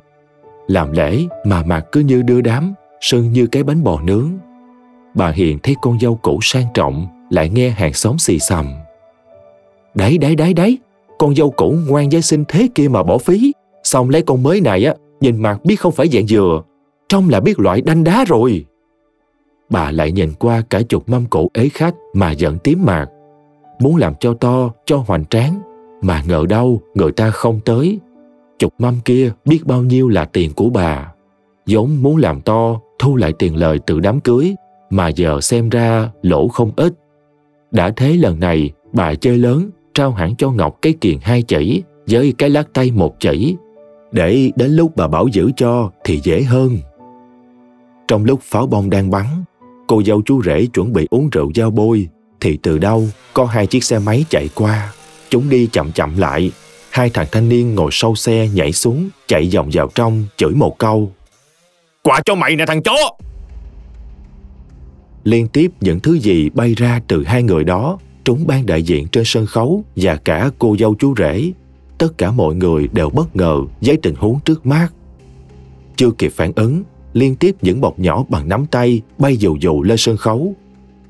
Làm lễ mà mặt cứ như đưa đám, sưng như cái bánh bò nướng. Bà Hiền thấy con dâu cũ sang trọng, lại nghe hàng xóm xì xầm. Đấy, đấy, đấy, đấy, con dâu cũ ngoan với sinh thế kia mà bỏ phí. Xong lấy con mới này á, nhìn mặt biết không phải dạng dừa, trông là biết loại đanh đá rồi. Bà lại nhìn qua cả chục mâm cổ ế khách mà giận tím mạc muốn làm cho to, cho hoành tráng, mà ngờ đâu người ta không tới. Chục mâm kia biết bao nhiêu là tiền của bà. giống muốn làm to, thu lại tiền lời từ đám cưới, mà giờ xem ra lỗ không ít. Đã thế lần này, bà chơi lớn, trao hẳn cho Ngọc cái kiền hai chỉ với cái lát tay một chỉ, để đến lúc bà bảo giữ cho thì dễ hơn. Trong lúc pháo bông đang bắn, cô dâu chú rể chuẩn bị uống rượu giao bôi thì từ đâu có hai chiếc xe máy chạy qua. Chúng đi chậm chậm lại. Hai thằng thanh niên ngồi sau xe nhảy xuống, chạy vòng vào trong, chửi một câu. Quả cho mày nè thằng chó! Liên tiếp những thứ gì bay ra từ hai người đó, trúng ban đại diện trên sân khấu và cả cô dâu chú rể. Tất cả mọi người đều bất ngờ với tình huống trước mắt. Chưa kịp phản ứng, liên tiếp những bọc nhỏ bằng nắm tay bay dù dù lên sân khấu.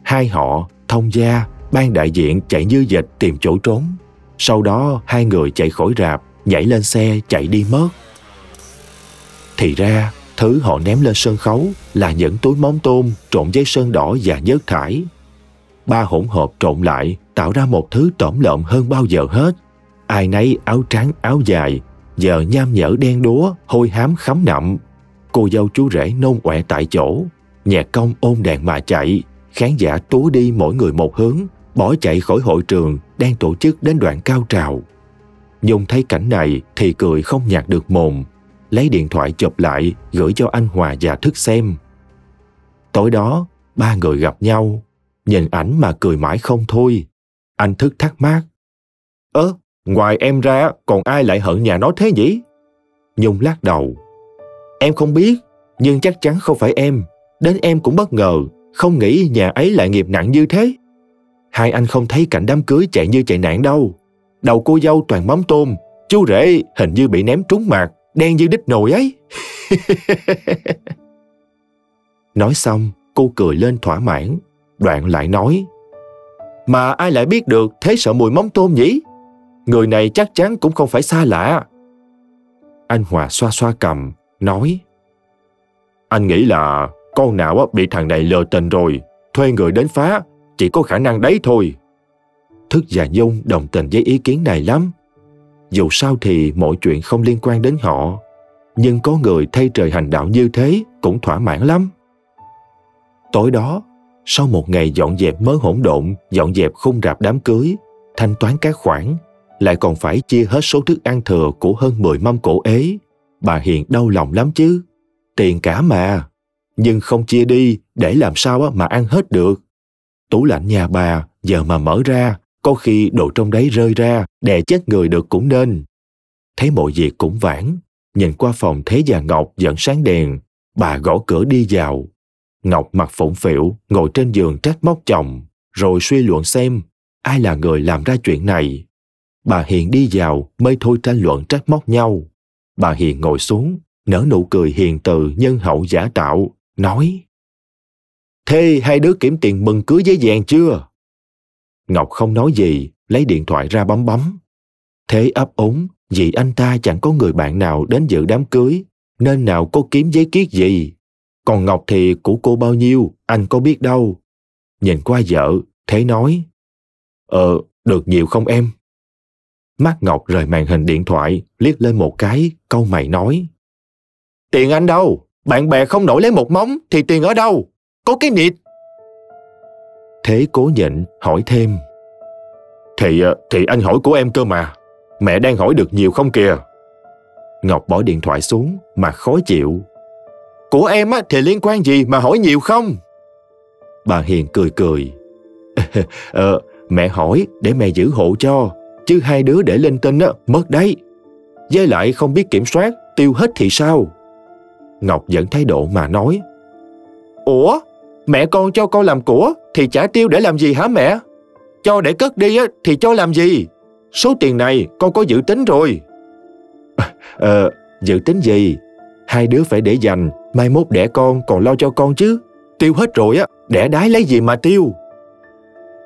Hai họ thông gia, ban đại diện chạy như dịch tìm chỗ trốn. Sau đó hai người chạy khỏi rạp, nhảy lên xe chạy đi mất. Thì ra, thứ họ ném lên sân khấu là những túi móng tôm trộn giấy sơn đỏ và nhớt thải. Ba hỗn hợp trộn lại tạo ra một thứ tổm lợm hơn bao giờ hết. Ai nấy áo trắng áo dài, giờ nham nhở đen đúa, hôi hám khắm nậm. Cô dâu chú rể nôn ọe tại chỗ, nhà công ôm đèn mà chạy, khán giả tú đi mỗi người một hướng, bỏ chạy khỏi hội trường đang tổ chức đến đoạn cao trào. Nhung thấy cảnh này thì cười không nhạt được mồm, lấy điện thoại chụp lại gửi cho anh Hòa và Thức xem. Tối đó, ba người gặp nhau, nhìn ảnh mà cười mãi không thôi. Anh Thức thắc mắc. Ơ, ngoài em ra còn ai lại hận nhà nó thế nhỉ? Nhung lắc đầu. Em không biết, nhưng chắc chắn không phải em. Đến em cũng bất ngờ không nghĩ nhà ấy lại nghiệp nặng như thế. Hai anh không thấy cảnh đám cưới chạy như chạy nạn đâu. Đầu cô dâu toàn mắm tôm, chú rể hình như bị ném trúng mặt, đen như đít nồi ấy. nói xong, cô cười lên thỏa mãn, đoạn lại nói. Mà ai lại biết được thế sợ mùi mắm tôm nhỉ? Người này chắc chắn cũng không phải xa lạ. Anh Hòa xoa xoa cầm, nói. Anh nghĩ là con nào bị thằng này lừa tình rồi, thuê người đến phá, chỉ có khả năng đấy thôi. Thức và Dung đồng tình với ý kiến này lắm. Dù sao thì mọi chuyện không liên quan đến họ, nhưng có người thay trời hành đạo như thế cũng thỏa mãn lắm. Tối đó, sau một ngày dọn dẹp mớ hỗn độn, dọn dẹp khung rạp đám cưới, thanh toán các khoản, lại còn phải chia hết số thức ăn thừa của hơn 10 mâm cổ ế, bà Hiền đau lòng lắm chứ. tiền cả mà. Nhưng không chia đi để làm sao mà ăn hết được. Tủ lạnh nhà bà giờ mà mở ra, có khi đồ trong đấy rơi ra, đè chết người được cũng nên. Thấy mọi việc cũng vãn, nhìn qua phòng thấy già Ngọc dẫn sáng đèn, bà gõ cửa đi vào. Ngọc mặt phụng phịu, ngồi trên giường trách móc chồng, rồi suy luận xem ai là người làm ra chuyện này. Bà Hiền đi vào mới thôi tranh luận trách móc nhau. Bà Hiền ngồi xuống, nở nụ cười hiền từ nhân hậu giả tạo, nói Thế hai đứa kiểm tiền mừng cưới giấy vàng chưa? Ngọc không nói gì, lấy điện thoại ra bấm bấm. Thế ấp úng, vì anh ta chẳng có người bạn nào đến dự đám cưới, nên nào có kiếm giấy kiết gì. Còn Ngọc thì của cô bao nhiêu, anh có biết đâu. Nhìn qua vợ, Thế nói, Ờ, được nhiều không em? Mắt Ngọc rời màn hình điện thoại, liếc lên một cái, câu mày nói. Tiền anh đâu? Bạn bè không nổi lấy một móng, thì tiền ở đâu? Có cái nịt. Thế cố nhịn, hỏi thêm. Thì, ờ, thì anh hỏi của em cơ mà. Mẹ đang hỏi được nhiều không kìa? Ngọc bỏ điện thoại xuống, mà khó chịu. Của em á, thì liên quan gì mà hỏi nhiều không? Bà Hiền cười cười. ờ, mẹ hỏi để mẹ giữ hộ cho, chứ hai đứa để lên tin á, mất đấy. Với lại không biết kiểm soát, tiêu hết thì sao? Ngọc vẫn thái độ mà nói. Ủa, mẹ con cho con làm của thì trả tiêu để làm gì hả mẹ? Cho để cất đi á, thì cho làm gì? Số tiền này con có dự tính rồi. Ờ, dự tính gì? Hai đứa phải để dành, mai mốt đẻ con còn lo cho con chứ. Tiêu hết rồi á, đẻ đái lấy gì mà tiêu?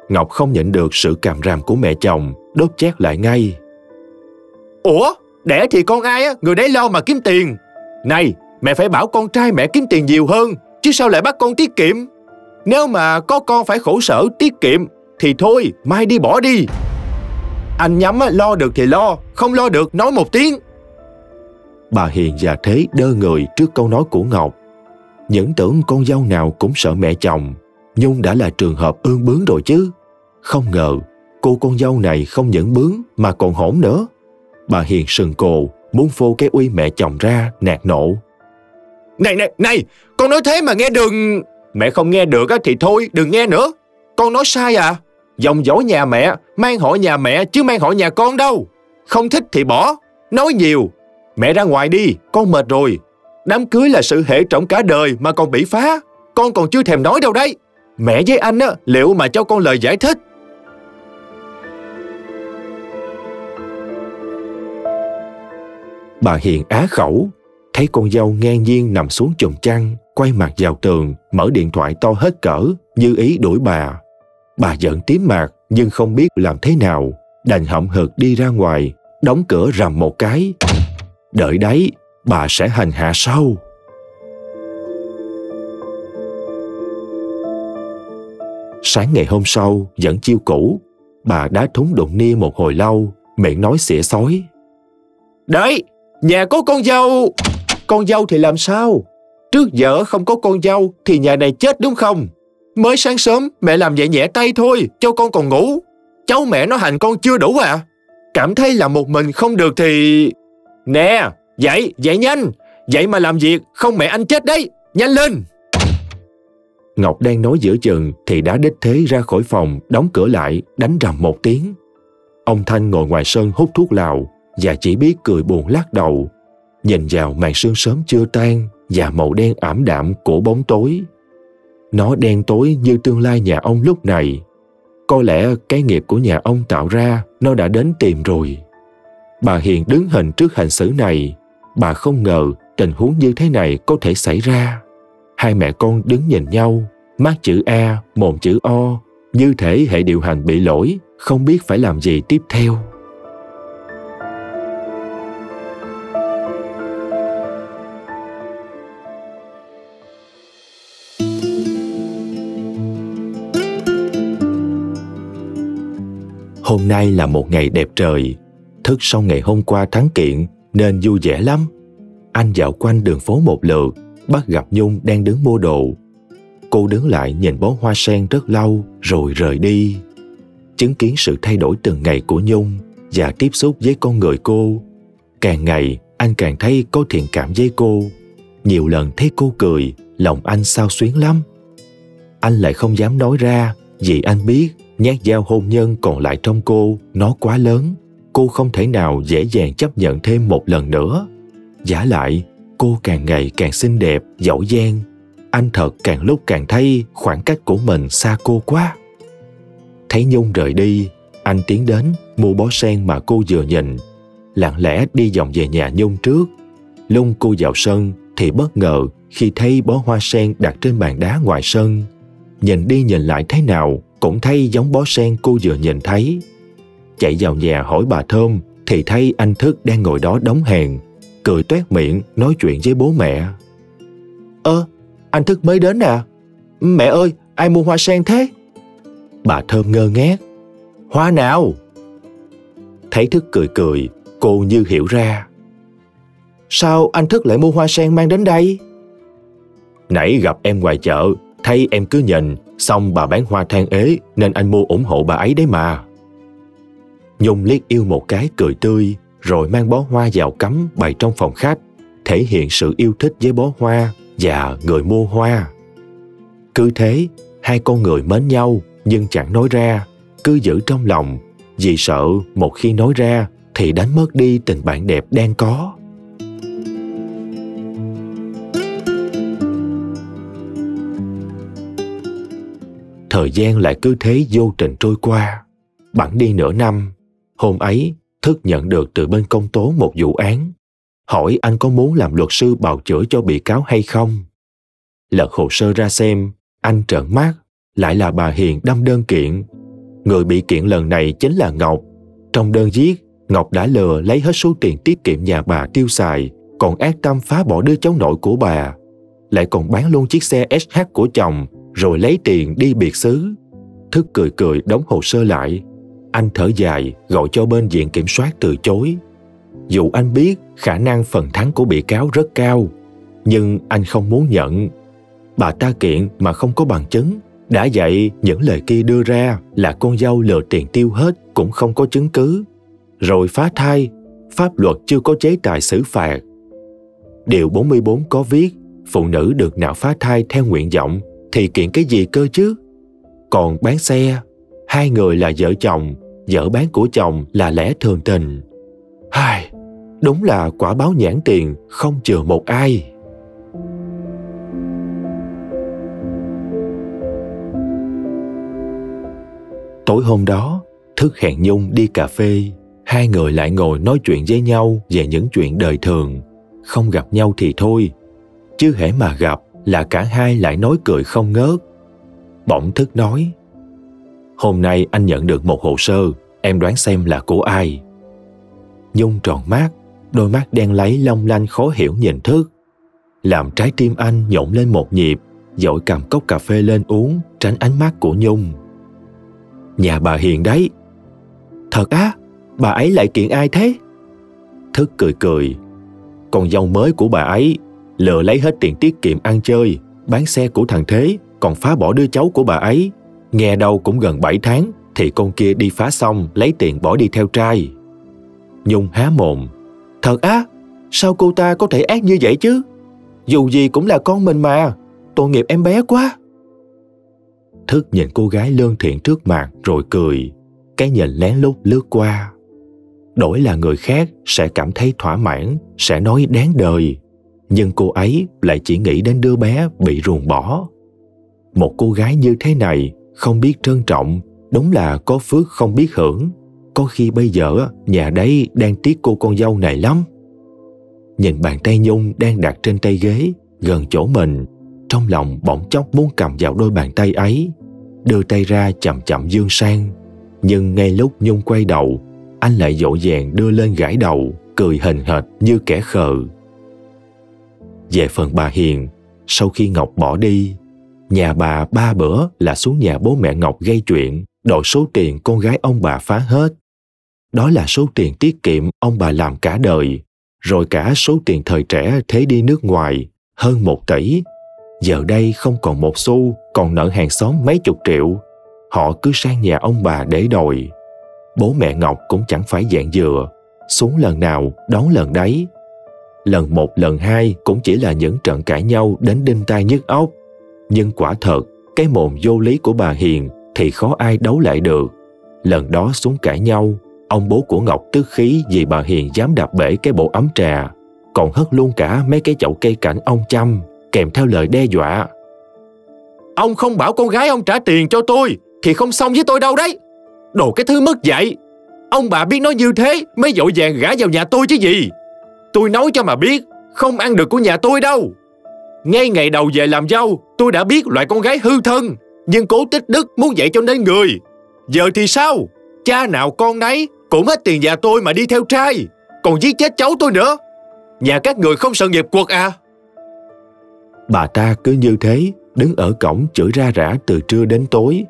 Ngọc không nhận được sự càm ràm của mẹ chồng, đốt chét lại ngay. Ủa, đẻ thì con ai á, người đấy lo mà kiếm tiền. Này, mẹ phải bảo con trai mẹ kiếm tiền nhiều hơn, chứ sao lại bắt con tiết kiệm? Nếu mà có con phải khổ sở tiết kiệm, thì thôi, mai đi bỏ đi. Anh nhắm lo được thì lo, không lo được nói một tiếng. Bà Hiền già thế đơ người trước câu nói của Ngọc. Những tưởng con dâu nào cũng sợ mẹ chồng, Nhung đã là trường hợp ương bướng rồi chứ. Không ngờ, cô con dâu này không những bướng mà còn hổn nữa. Bà Hiền sừng cồ, muốn phô cái uy mẹ chồng ra, nạt nộ. Này, này, này, con nói thế mà nghe đừng... Mẹ không nghe được thì thôi, đừng nghe nữa. Con nói sai à? Dòng dõi nhà mẹ, mang họ nhà mẹ chứ mang họ nhà con đâu. Không thích thì bỏ, nói nhiều. Mẹ ra ngoài đi, con mệt rồi. Đám cưới là sự hệ trọng cả đời mà còn bị phá. Con còn chưa thèm nói đâu đấy. Mẹ với anh á, liệu mà cho con lời giải thích? Bà Hiền á khẩu, thấy con dâu ngang nhiên nằm xuống chùm chăn, quay mặt vào tường, mở điện thoại to hết cỡ, như ý đuổi bà. Bà giận tím mặt nhưng không biết làm thế nào, đành hậm hực đi ra ngoài, đóng cửa rầm một cái. Đợi đấy, bà sẽ hành hạ sau. Sáng ngày hôm sau, vẫn chiêu cũ, bà đã thúng đụng nia một hồi lâu, miệng nói xỉa xói. Đấy, nhà có con dâu. Con dâu thì làm sao? Trước giờ không có con dâu thì nhà này chết đúng không? Mới sáng sớm mẹ làm nhẹ nhẹ tay thôi, cho con còn ngủ. Cháu mẹ nó hành con chưa đủ à? Cảm thấy là một mình không được thì... Nè, dậy, dậy nhanh. Dậy mà làm việc, không mẹ anh chết đấy. Nhanh lên! Ngọc đang nói giữa chừng thì đã đích thế ra khỏi phòng, đóng cửa lại, đánh rầm một tiếng. Ông Thanh ngồi ngoài sân hút thuốc lào và chỉ biết cười buồn lắc đầu. Nhìn vào màn sương sớm chưa tan và màu đen ảm đạm của bóng tối. Nó đen tối như tương lai nhà ông lúc này. Có lẽ cái nghiệp của nhà ông tạo ra nó đã đến tìm rồi. Bà Hiền đứng hình trước hành xử này. Bà không ngờ tình huống như thế này có thể xảy ra. Hai mẹ con đứng nhìn nhau, mắt chữ A, mồm chữ O, như thể hệ điều hành bị lỗi, không biết phải làm gì tiếp theo. Hôm nay là một ngày đẹp trời, thức sau ngày hôm qua thắng kiện nên vui vẻ lắm. Anh dạo quanh đường phố một lượt, bắt gặp Nhung đang đứng mua đồ. Cô đứng lại nhìn bó hoa sen rất lâu rồi rời đi. Chứng kiến sự thay đổi từng ngày của Nhung và tiếp xúc với con người cô. Càng ngày anh càng thấy có thiện cảm với cô. Nhiều lần thấy cô cười, lòng anh sao xuyến lắm. Anh lại không dám nói ra vì anh biết nhát dao hôn nhân còn lại trong cô nó quá lớn. Cô không thể nào dễ dàng chấp nhận thêm một lần nữa. Giả lại, cô càng ngày càng xinh đẹp, giỏi giang. Anh thật càng lúc càng thấy khoảng cách của mình xa cô quá. Thấy Nhung rời đi, anh tiến đến mua bó sen mà cô vừa nhìn. Lặng lẽ đi vòng về nhà Nhung trước. Lung cô vào sân thì bất ngờ khi thấy bó hoa sen đặt trên bàn đá ngoài sân. Nhìn đi nhìn lại thế nào cũng thay giống bó sen cô vừa nhìn thấy. Chạy vào nhà hỏi bà Thơm thì thấy anh Thức đang ngồi đó đóng hàng, cười toét miệng nói chuyện với bố mẹ. Ơ, anh Thức mới đến à? Mẹ ơi, ai mua hoa sen thế? Bà Thơm ngơ ngác. Hoa nào? Thấy Thức cười cười, cô như hiểu ra. Sao anh Thức lại mua hoa sen mang đến đây? Nãy gặp em ngoài chợ, thấy em cứ nhìn, xong bà bán hoa than ế nên anh mua ủng hộ bà ấy đấy mà. Nhung liếc yêu một cái cười tươi, rồi mang bó hoa vào cắm bày trong phòng khách, thể hiện sự yêu thích với bó hoa và người mua hoa. Cứ thế, hai con người mến nhau nhưng chẳng nói ra, cứ giữ trong lòng, vì sợ một khi nói ra thì đánh mất đi tình bạn đẹp đang có. Thời gian lại cứ thế vô tình trôi qua. Bẵng đi nửa năm, hôm ấy Thức nhận được từ bên công tố một vụ án. Hỏi anh có muốn làm luật sư bào chữa cho bị cáo hay không? Lật hồ sơ ra xem, anh trợn mắt, lại là bà Hiền đâm đơn kiện. Người bị kiện lần này chính là Ngọc. Trong đơn viết, Ngọc đã lừa lấy hết số tiền tiết kiệm nhà bà tiêu xài, còn ác tâm phá bỏ đứa cháu nội của bà. Lại còn bán luôn chiếc xe SH của chồng rồi lấy tiền đi biệt xứ. Thức cười cười đóng hồ sơ lại. Anh thở dài gọi cho bên viện kiểm soát từ chối. Dù anh biết khả năng phần thắng của bị cáo rất cao, nhưng anh không muốn nhận. Bà ta kiện mà không có bằng chứng, đã vậy những lời kia đưa ra là con dâu lừa tiền tiêu hết cũng không có chứng cứ. Rồi phá thai, pháp luật chưa có chế tài xử phạt. Điều 44 có viết phụ nữ được nạo phá thai theo nguyện vọng thì kiện cái gì cơ chứ? Còn bán xe, hai người là vợ chồng, vợ bán của chồng là lẽ thường tình. Hai, đúng là quả báo nhãn tiền không chừa một ai. Tối hôm đó, Thức hẹn Nhung đi cà phê. Hai người lại ngồi nói chuyện với nhau về những chuyện đời thường. Không gặp nhau thì thôi. Chứ hễ mà gặp là cả hai lại nói cười không ngớt. Bỗng thức nói, Hôm nay anh nhận được một hồ sơ, em đoán xem là của ai. Nhung tròn mắt, đôi mắt đen lấy long lanh khó hiểu nhìn thức. Làm trái tim anh nhộn lên một nhịp, dội cầm cốc cà phê lên uống, tránh ánh mắt của Nhung. Nhà bà Hiền đấy. Thật á, bà ấy lại kiện ai thế? Thức cười cười. Con dâu mới của bà ấy lừa lấy hết tiền tiết kiệm ăn chơi, bán xe của thằng Thế, còn phá bỏ đứa cháu của bà ấy. Nghe đâu cũng gần 7 tháng, thì con kia đi phá xong lấy tiền bỏ đi theo trai. Nhung há mồm. Thật á, sao cô ta có thể ác như vậy chứ? Dù gì cũng là con mình mà, tội nghiệp em bé quá. Thức nhìn cô gái lương thiện trước mặt rồi cười, cái nhìn lén lút lướt qua. Đổi là người khác sẽ cảm thấy thỏa mãn, sẽ nói đáng đời nhưng cô ấy lại chỉ nghĩ đến đứa bé bị ruồng bỏ. Một cô gái như thế này không biết trân trọng, đúng là có phước không biết hưởng. Có khi bây giờ, nhà đấy đang tiếc cô con dâu này lắm. Nhìn bàn tay nhung đang đặt trên tay ghế, gần chỗ mình, trong lòng bỗng chốc muốn cầm vào đôi bàn tay ấy, đưa tay ra chậm chậm dương sang. Nhưng ngay lúc nhung quay đầu, anh lại dỗ dàng đưa lên gãi đầu, cười hình hệt như kẻ khờ về phần bà Hiền, sau khi Ngọc bỏ đi, nhà bà ba bữa là xuống nhà bố mẹ Ngọc gây chuyện, đòi số tiền con gái ông bà phá hết. Đó là số tiền tiết kiệm ông bà làm cả đời, rồi cả số tiền thời trẻ thế đi nước ngoài, hơn một tỷ. Giờ đây không còn một xu, còn nợ hàng xóm mấy chục triệu. Họ cứ sang nhà ông bà để đòi. Bố mẹ Ngọc cũng chẳng phải dạng dừa, xuống lần nào đón lần đấy lần một lần hai cũng chỉ là những trận cãi nhau đến đinh tai nhức óc. Nhưng quả thật, cái mồm vô lý của bà Hiền thì khó ai đấu lại được. Lần đó xuống cãi nhau, ông bố của Ngọc tức khí vì bà Hiền dám đạp bể cái bộ ấm trà, còn hất luôn cả mấy cái chậu cây cảnh ông chăm, kèm theo lời đe dọa. Ông không bảo con gái ông trả tiền cho tôi thì không xong với tôi đâu đấy. Đồ cái thứ mất dạy. Ông bà biết nói như thế mới dội vàng gả vào nhà tôi chứ gì. Tôi nói cho mà biết, không ăn được của nhà tôi đâu. Ngay ngày đầu về làm dâu, tôi đã biết loại con gái hư thân, nhưng cố tích đức muốn dạy cho nên người. Giờ thì sao? Cha nào con nấy cũng hết tiền nhà tôi mà đi theo trai, còn giết chết cháu tôi nữa. Nhà các người không sợ nghiệp quật à? Bà ta cứ như thế, đứng ở cổng chửi ra rã từ trưa đến tối.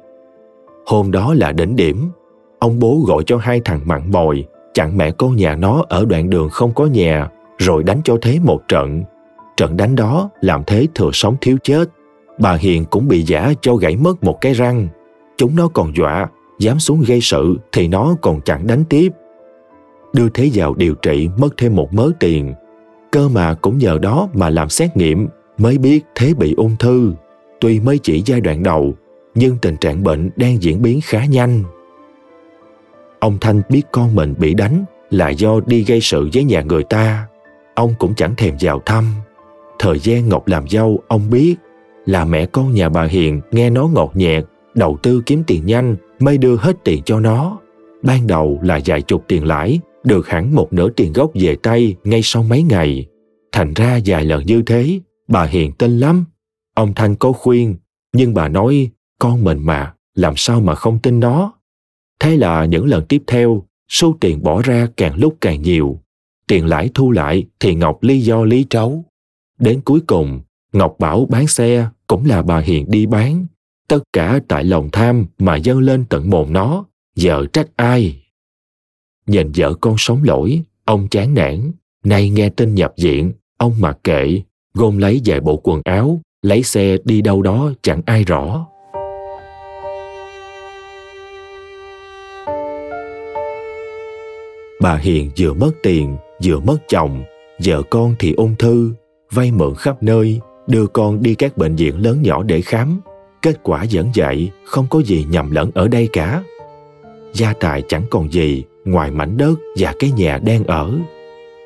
Hôm đó là đỉnh điểm, ông bố gọi cho hai thằng mặn mòi, chặn mẹ con nhà nó ở đoạn đường không có nhà, rồi đánh cho thế một trận. Trận đánh đó làm thế thừa sống thiếu chết. Bà Hiền cũng bị giả cho gãy mất một cái răng. Chúng nó còn dọa, dám xuống gây sự thì nó còn chặn đánh tiếp. Đưa thế vào điều trị mất thêm một mớ tiền. Cơ mà cũng nhờ đó mà làm xét nghiệm mới biết thế bị ung thư. Tuy mới chỉ giai đoạn đầu, nhưng tình trạng bệnh đang diễn biến khá nhanh. Ông Thanh biết con mình bị đánh là do đi gây sự với nhà người ta. Ông cũng chẳng thèm vào thăm. Thời gian Ngọc làm dâu, ông biết là mẹ con nhà bà Hiền nghe nói ngọt nhẹt, đầu tư kiếm tiền nhanh mới đưa hết tiền cho nó. Ban đầu là vài chục tiền lãi, được hẳn một nửa tiền gốc về tay ngay sau mấy ngày. Thành ra vài lần như thế, bà Hiền tin lắm. Ông Thanh có khuyên, nhưng bà nói con mình mà, làm sao mà không tin nó. Thế là những lần tiếp theo, số tiền bỏ ra càng lúc càng nhiều. Tiền lãi thu lại thì Ngọc lý do lý trấu. Đến cuối cùng, Ngọc bảo bán xe cũng là bà Hiền đi bán. Tất cả tại lòng tham mà dâng lên tận mồm nó, giờ trách ai? Nhìn vợ con sống lỗi, ông chán nản. Nay nghe tin nhập viện, ông mặc kệ, gom lấy vài bộ quần áo, lấy xe đi đâu đó chẳng ai rõ. Bà Hiền vừa mất tiền, vừa mất chồng, vợ con thì ung thư, vay mượn khắp nơi, đưa con đi các bệnh viện lớn nhỏ để khám. Kết quả vẫn vậy, không có gì nhầm lẫn ở đây cả. Gia tài chẳng còn gì ngoài mảnh đất và cái nhà đang ở.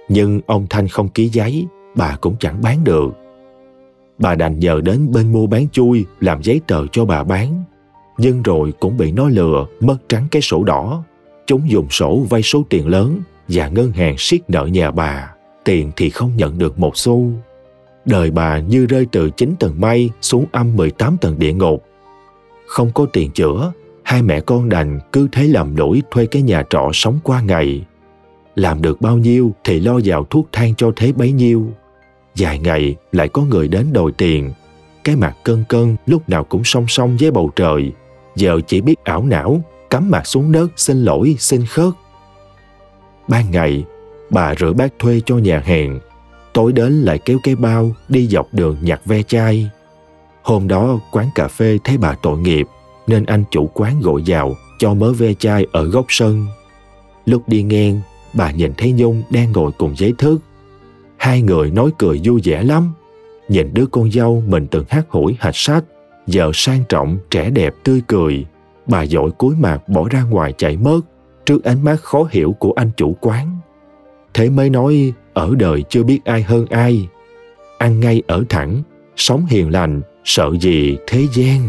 Nhưng ông Thanh không ký giấy, bà cũng chẳng bán được. Bà đành nhờ đến bên mua bán chui làm giấy tờ cho bà bán. Nhưng rồi cũng bị nó lừa, mất trắng cái sổ đỏ. Chúng dùng sổ vay số tiền lớn và ngân hàng siết nợ nhà bà. Tiền thì không nhận được một xu. Đời bà như rơi từ 9 tầng mây xuống âm 18 tầng địa ngục. Không có tiền chữa, hai mẹ con đành cứ thế làm lỗi thuê cái nhà trọ sống qua ngày. Làm được bao nhiêu thì lo vào thuốc thang cho thế bấy nhiêu. Dài ngày lại có người đến đòi tiền. Cái mặt cân cân lúc nào cũng song song với bầu trời. Giờ chỉ biết ảo não cắm mặt xuống đất xin lỗi xin khớt. Ban ngày, bà rửa bát thuê cho nhà hàng, tối đến lại kéo cái bao đi dọc đường nhặt ve chai. Hôm đó quán cà phê thấy bà tội nghiệp nên anh chủ quán gọi vào cho mớ ve chai ở góc sân. Lúc đi ngang, bà nhìn thấy Nhung đang ngồi cùng giấy thức. Hai người nói cười vui vẻ lắm. Nhìn đứa con dâu mình từng hát hủi hạch sách, giờ sang trọng, trẻ đẹp, tươi cười bà dội cúi mặt bỏ ra ngoài chạy mất trước ánh mắt khó hiểu của anh chủ quán. Thế mới nói ở đời chưa biết ai hơn ai. Ăn ngay ở thẳng, sống hiền lành, sợ gì thế gian.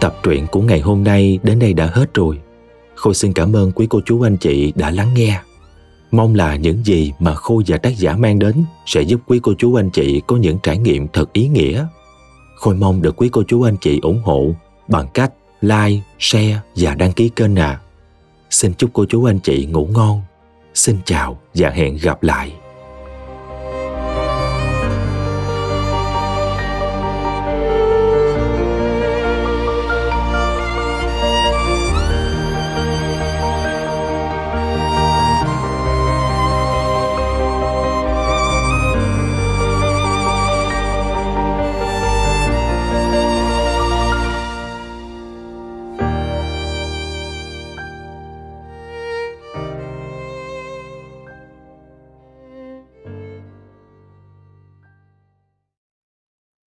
Tập truyện của ngày hôm nay đến đây đã hết rồi. Khôi xin cảm ơn quý cô chú anh chị đã lắng nghe. Mong là những gì mà Khôi và tác giả mang đến sẽ giúp quý cô chú anh chị có những trải nghiệm thật ý nghĩa. Khôi mong được quý cô chú anh chị ủng hộ bằng cách like, share và đăng ký kênh à. Xin chúc cô chú anh chị ngủ ngon. Xin chào và hẹn gặp lại.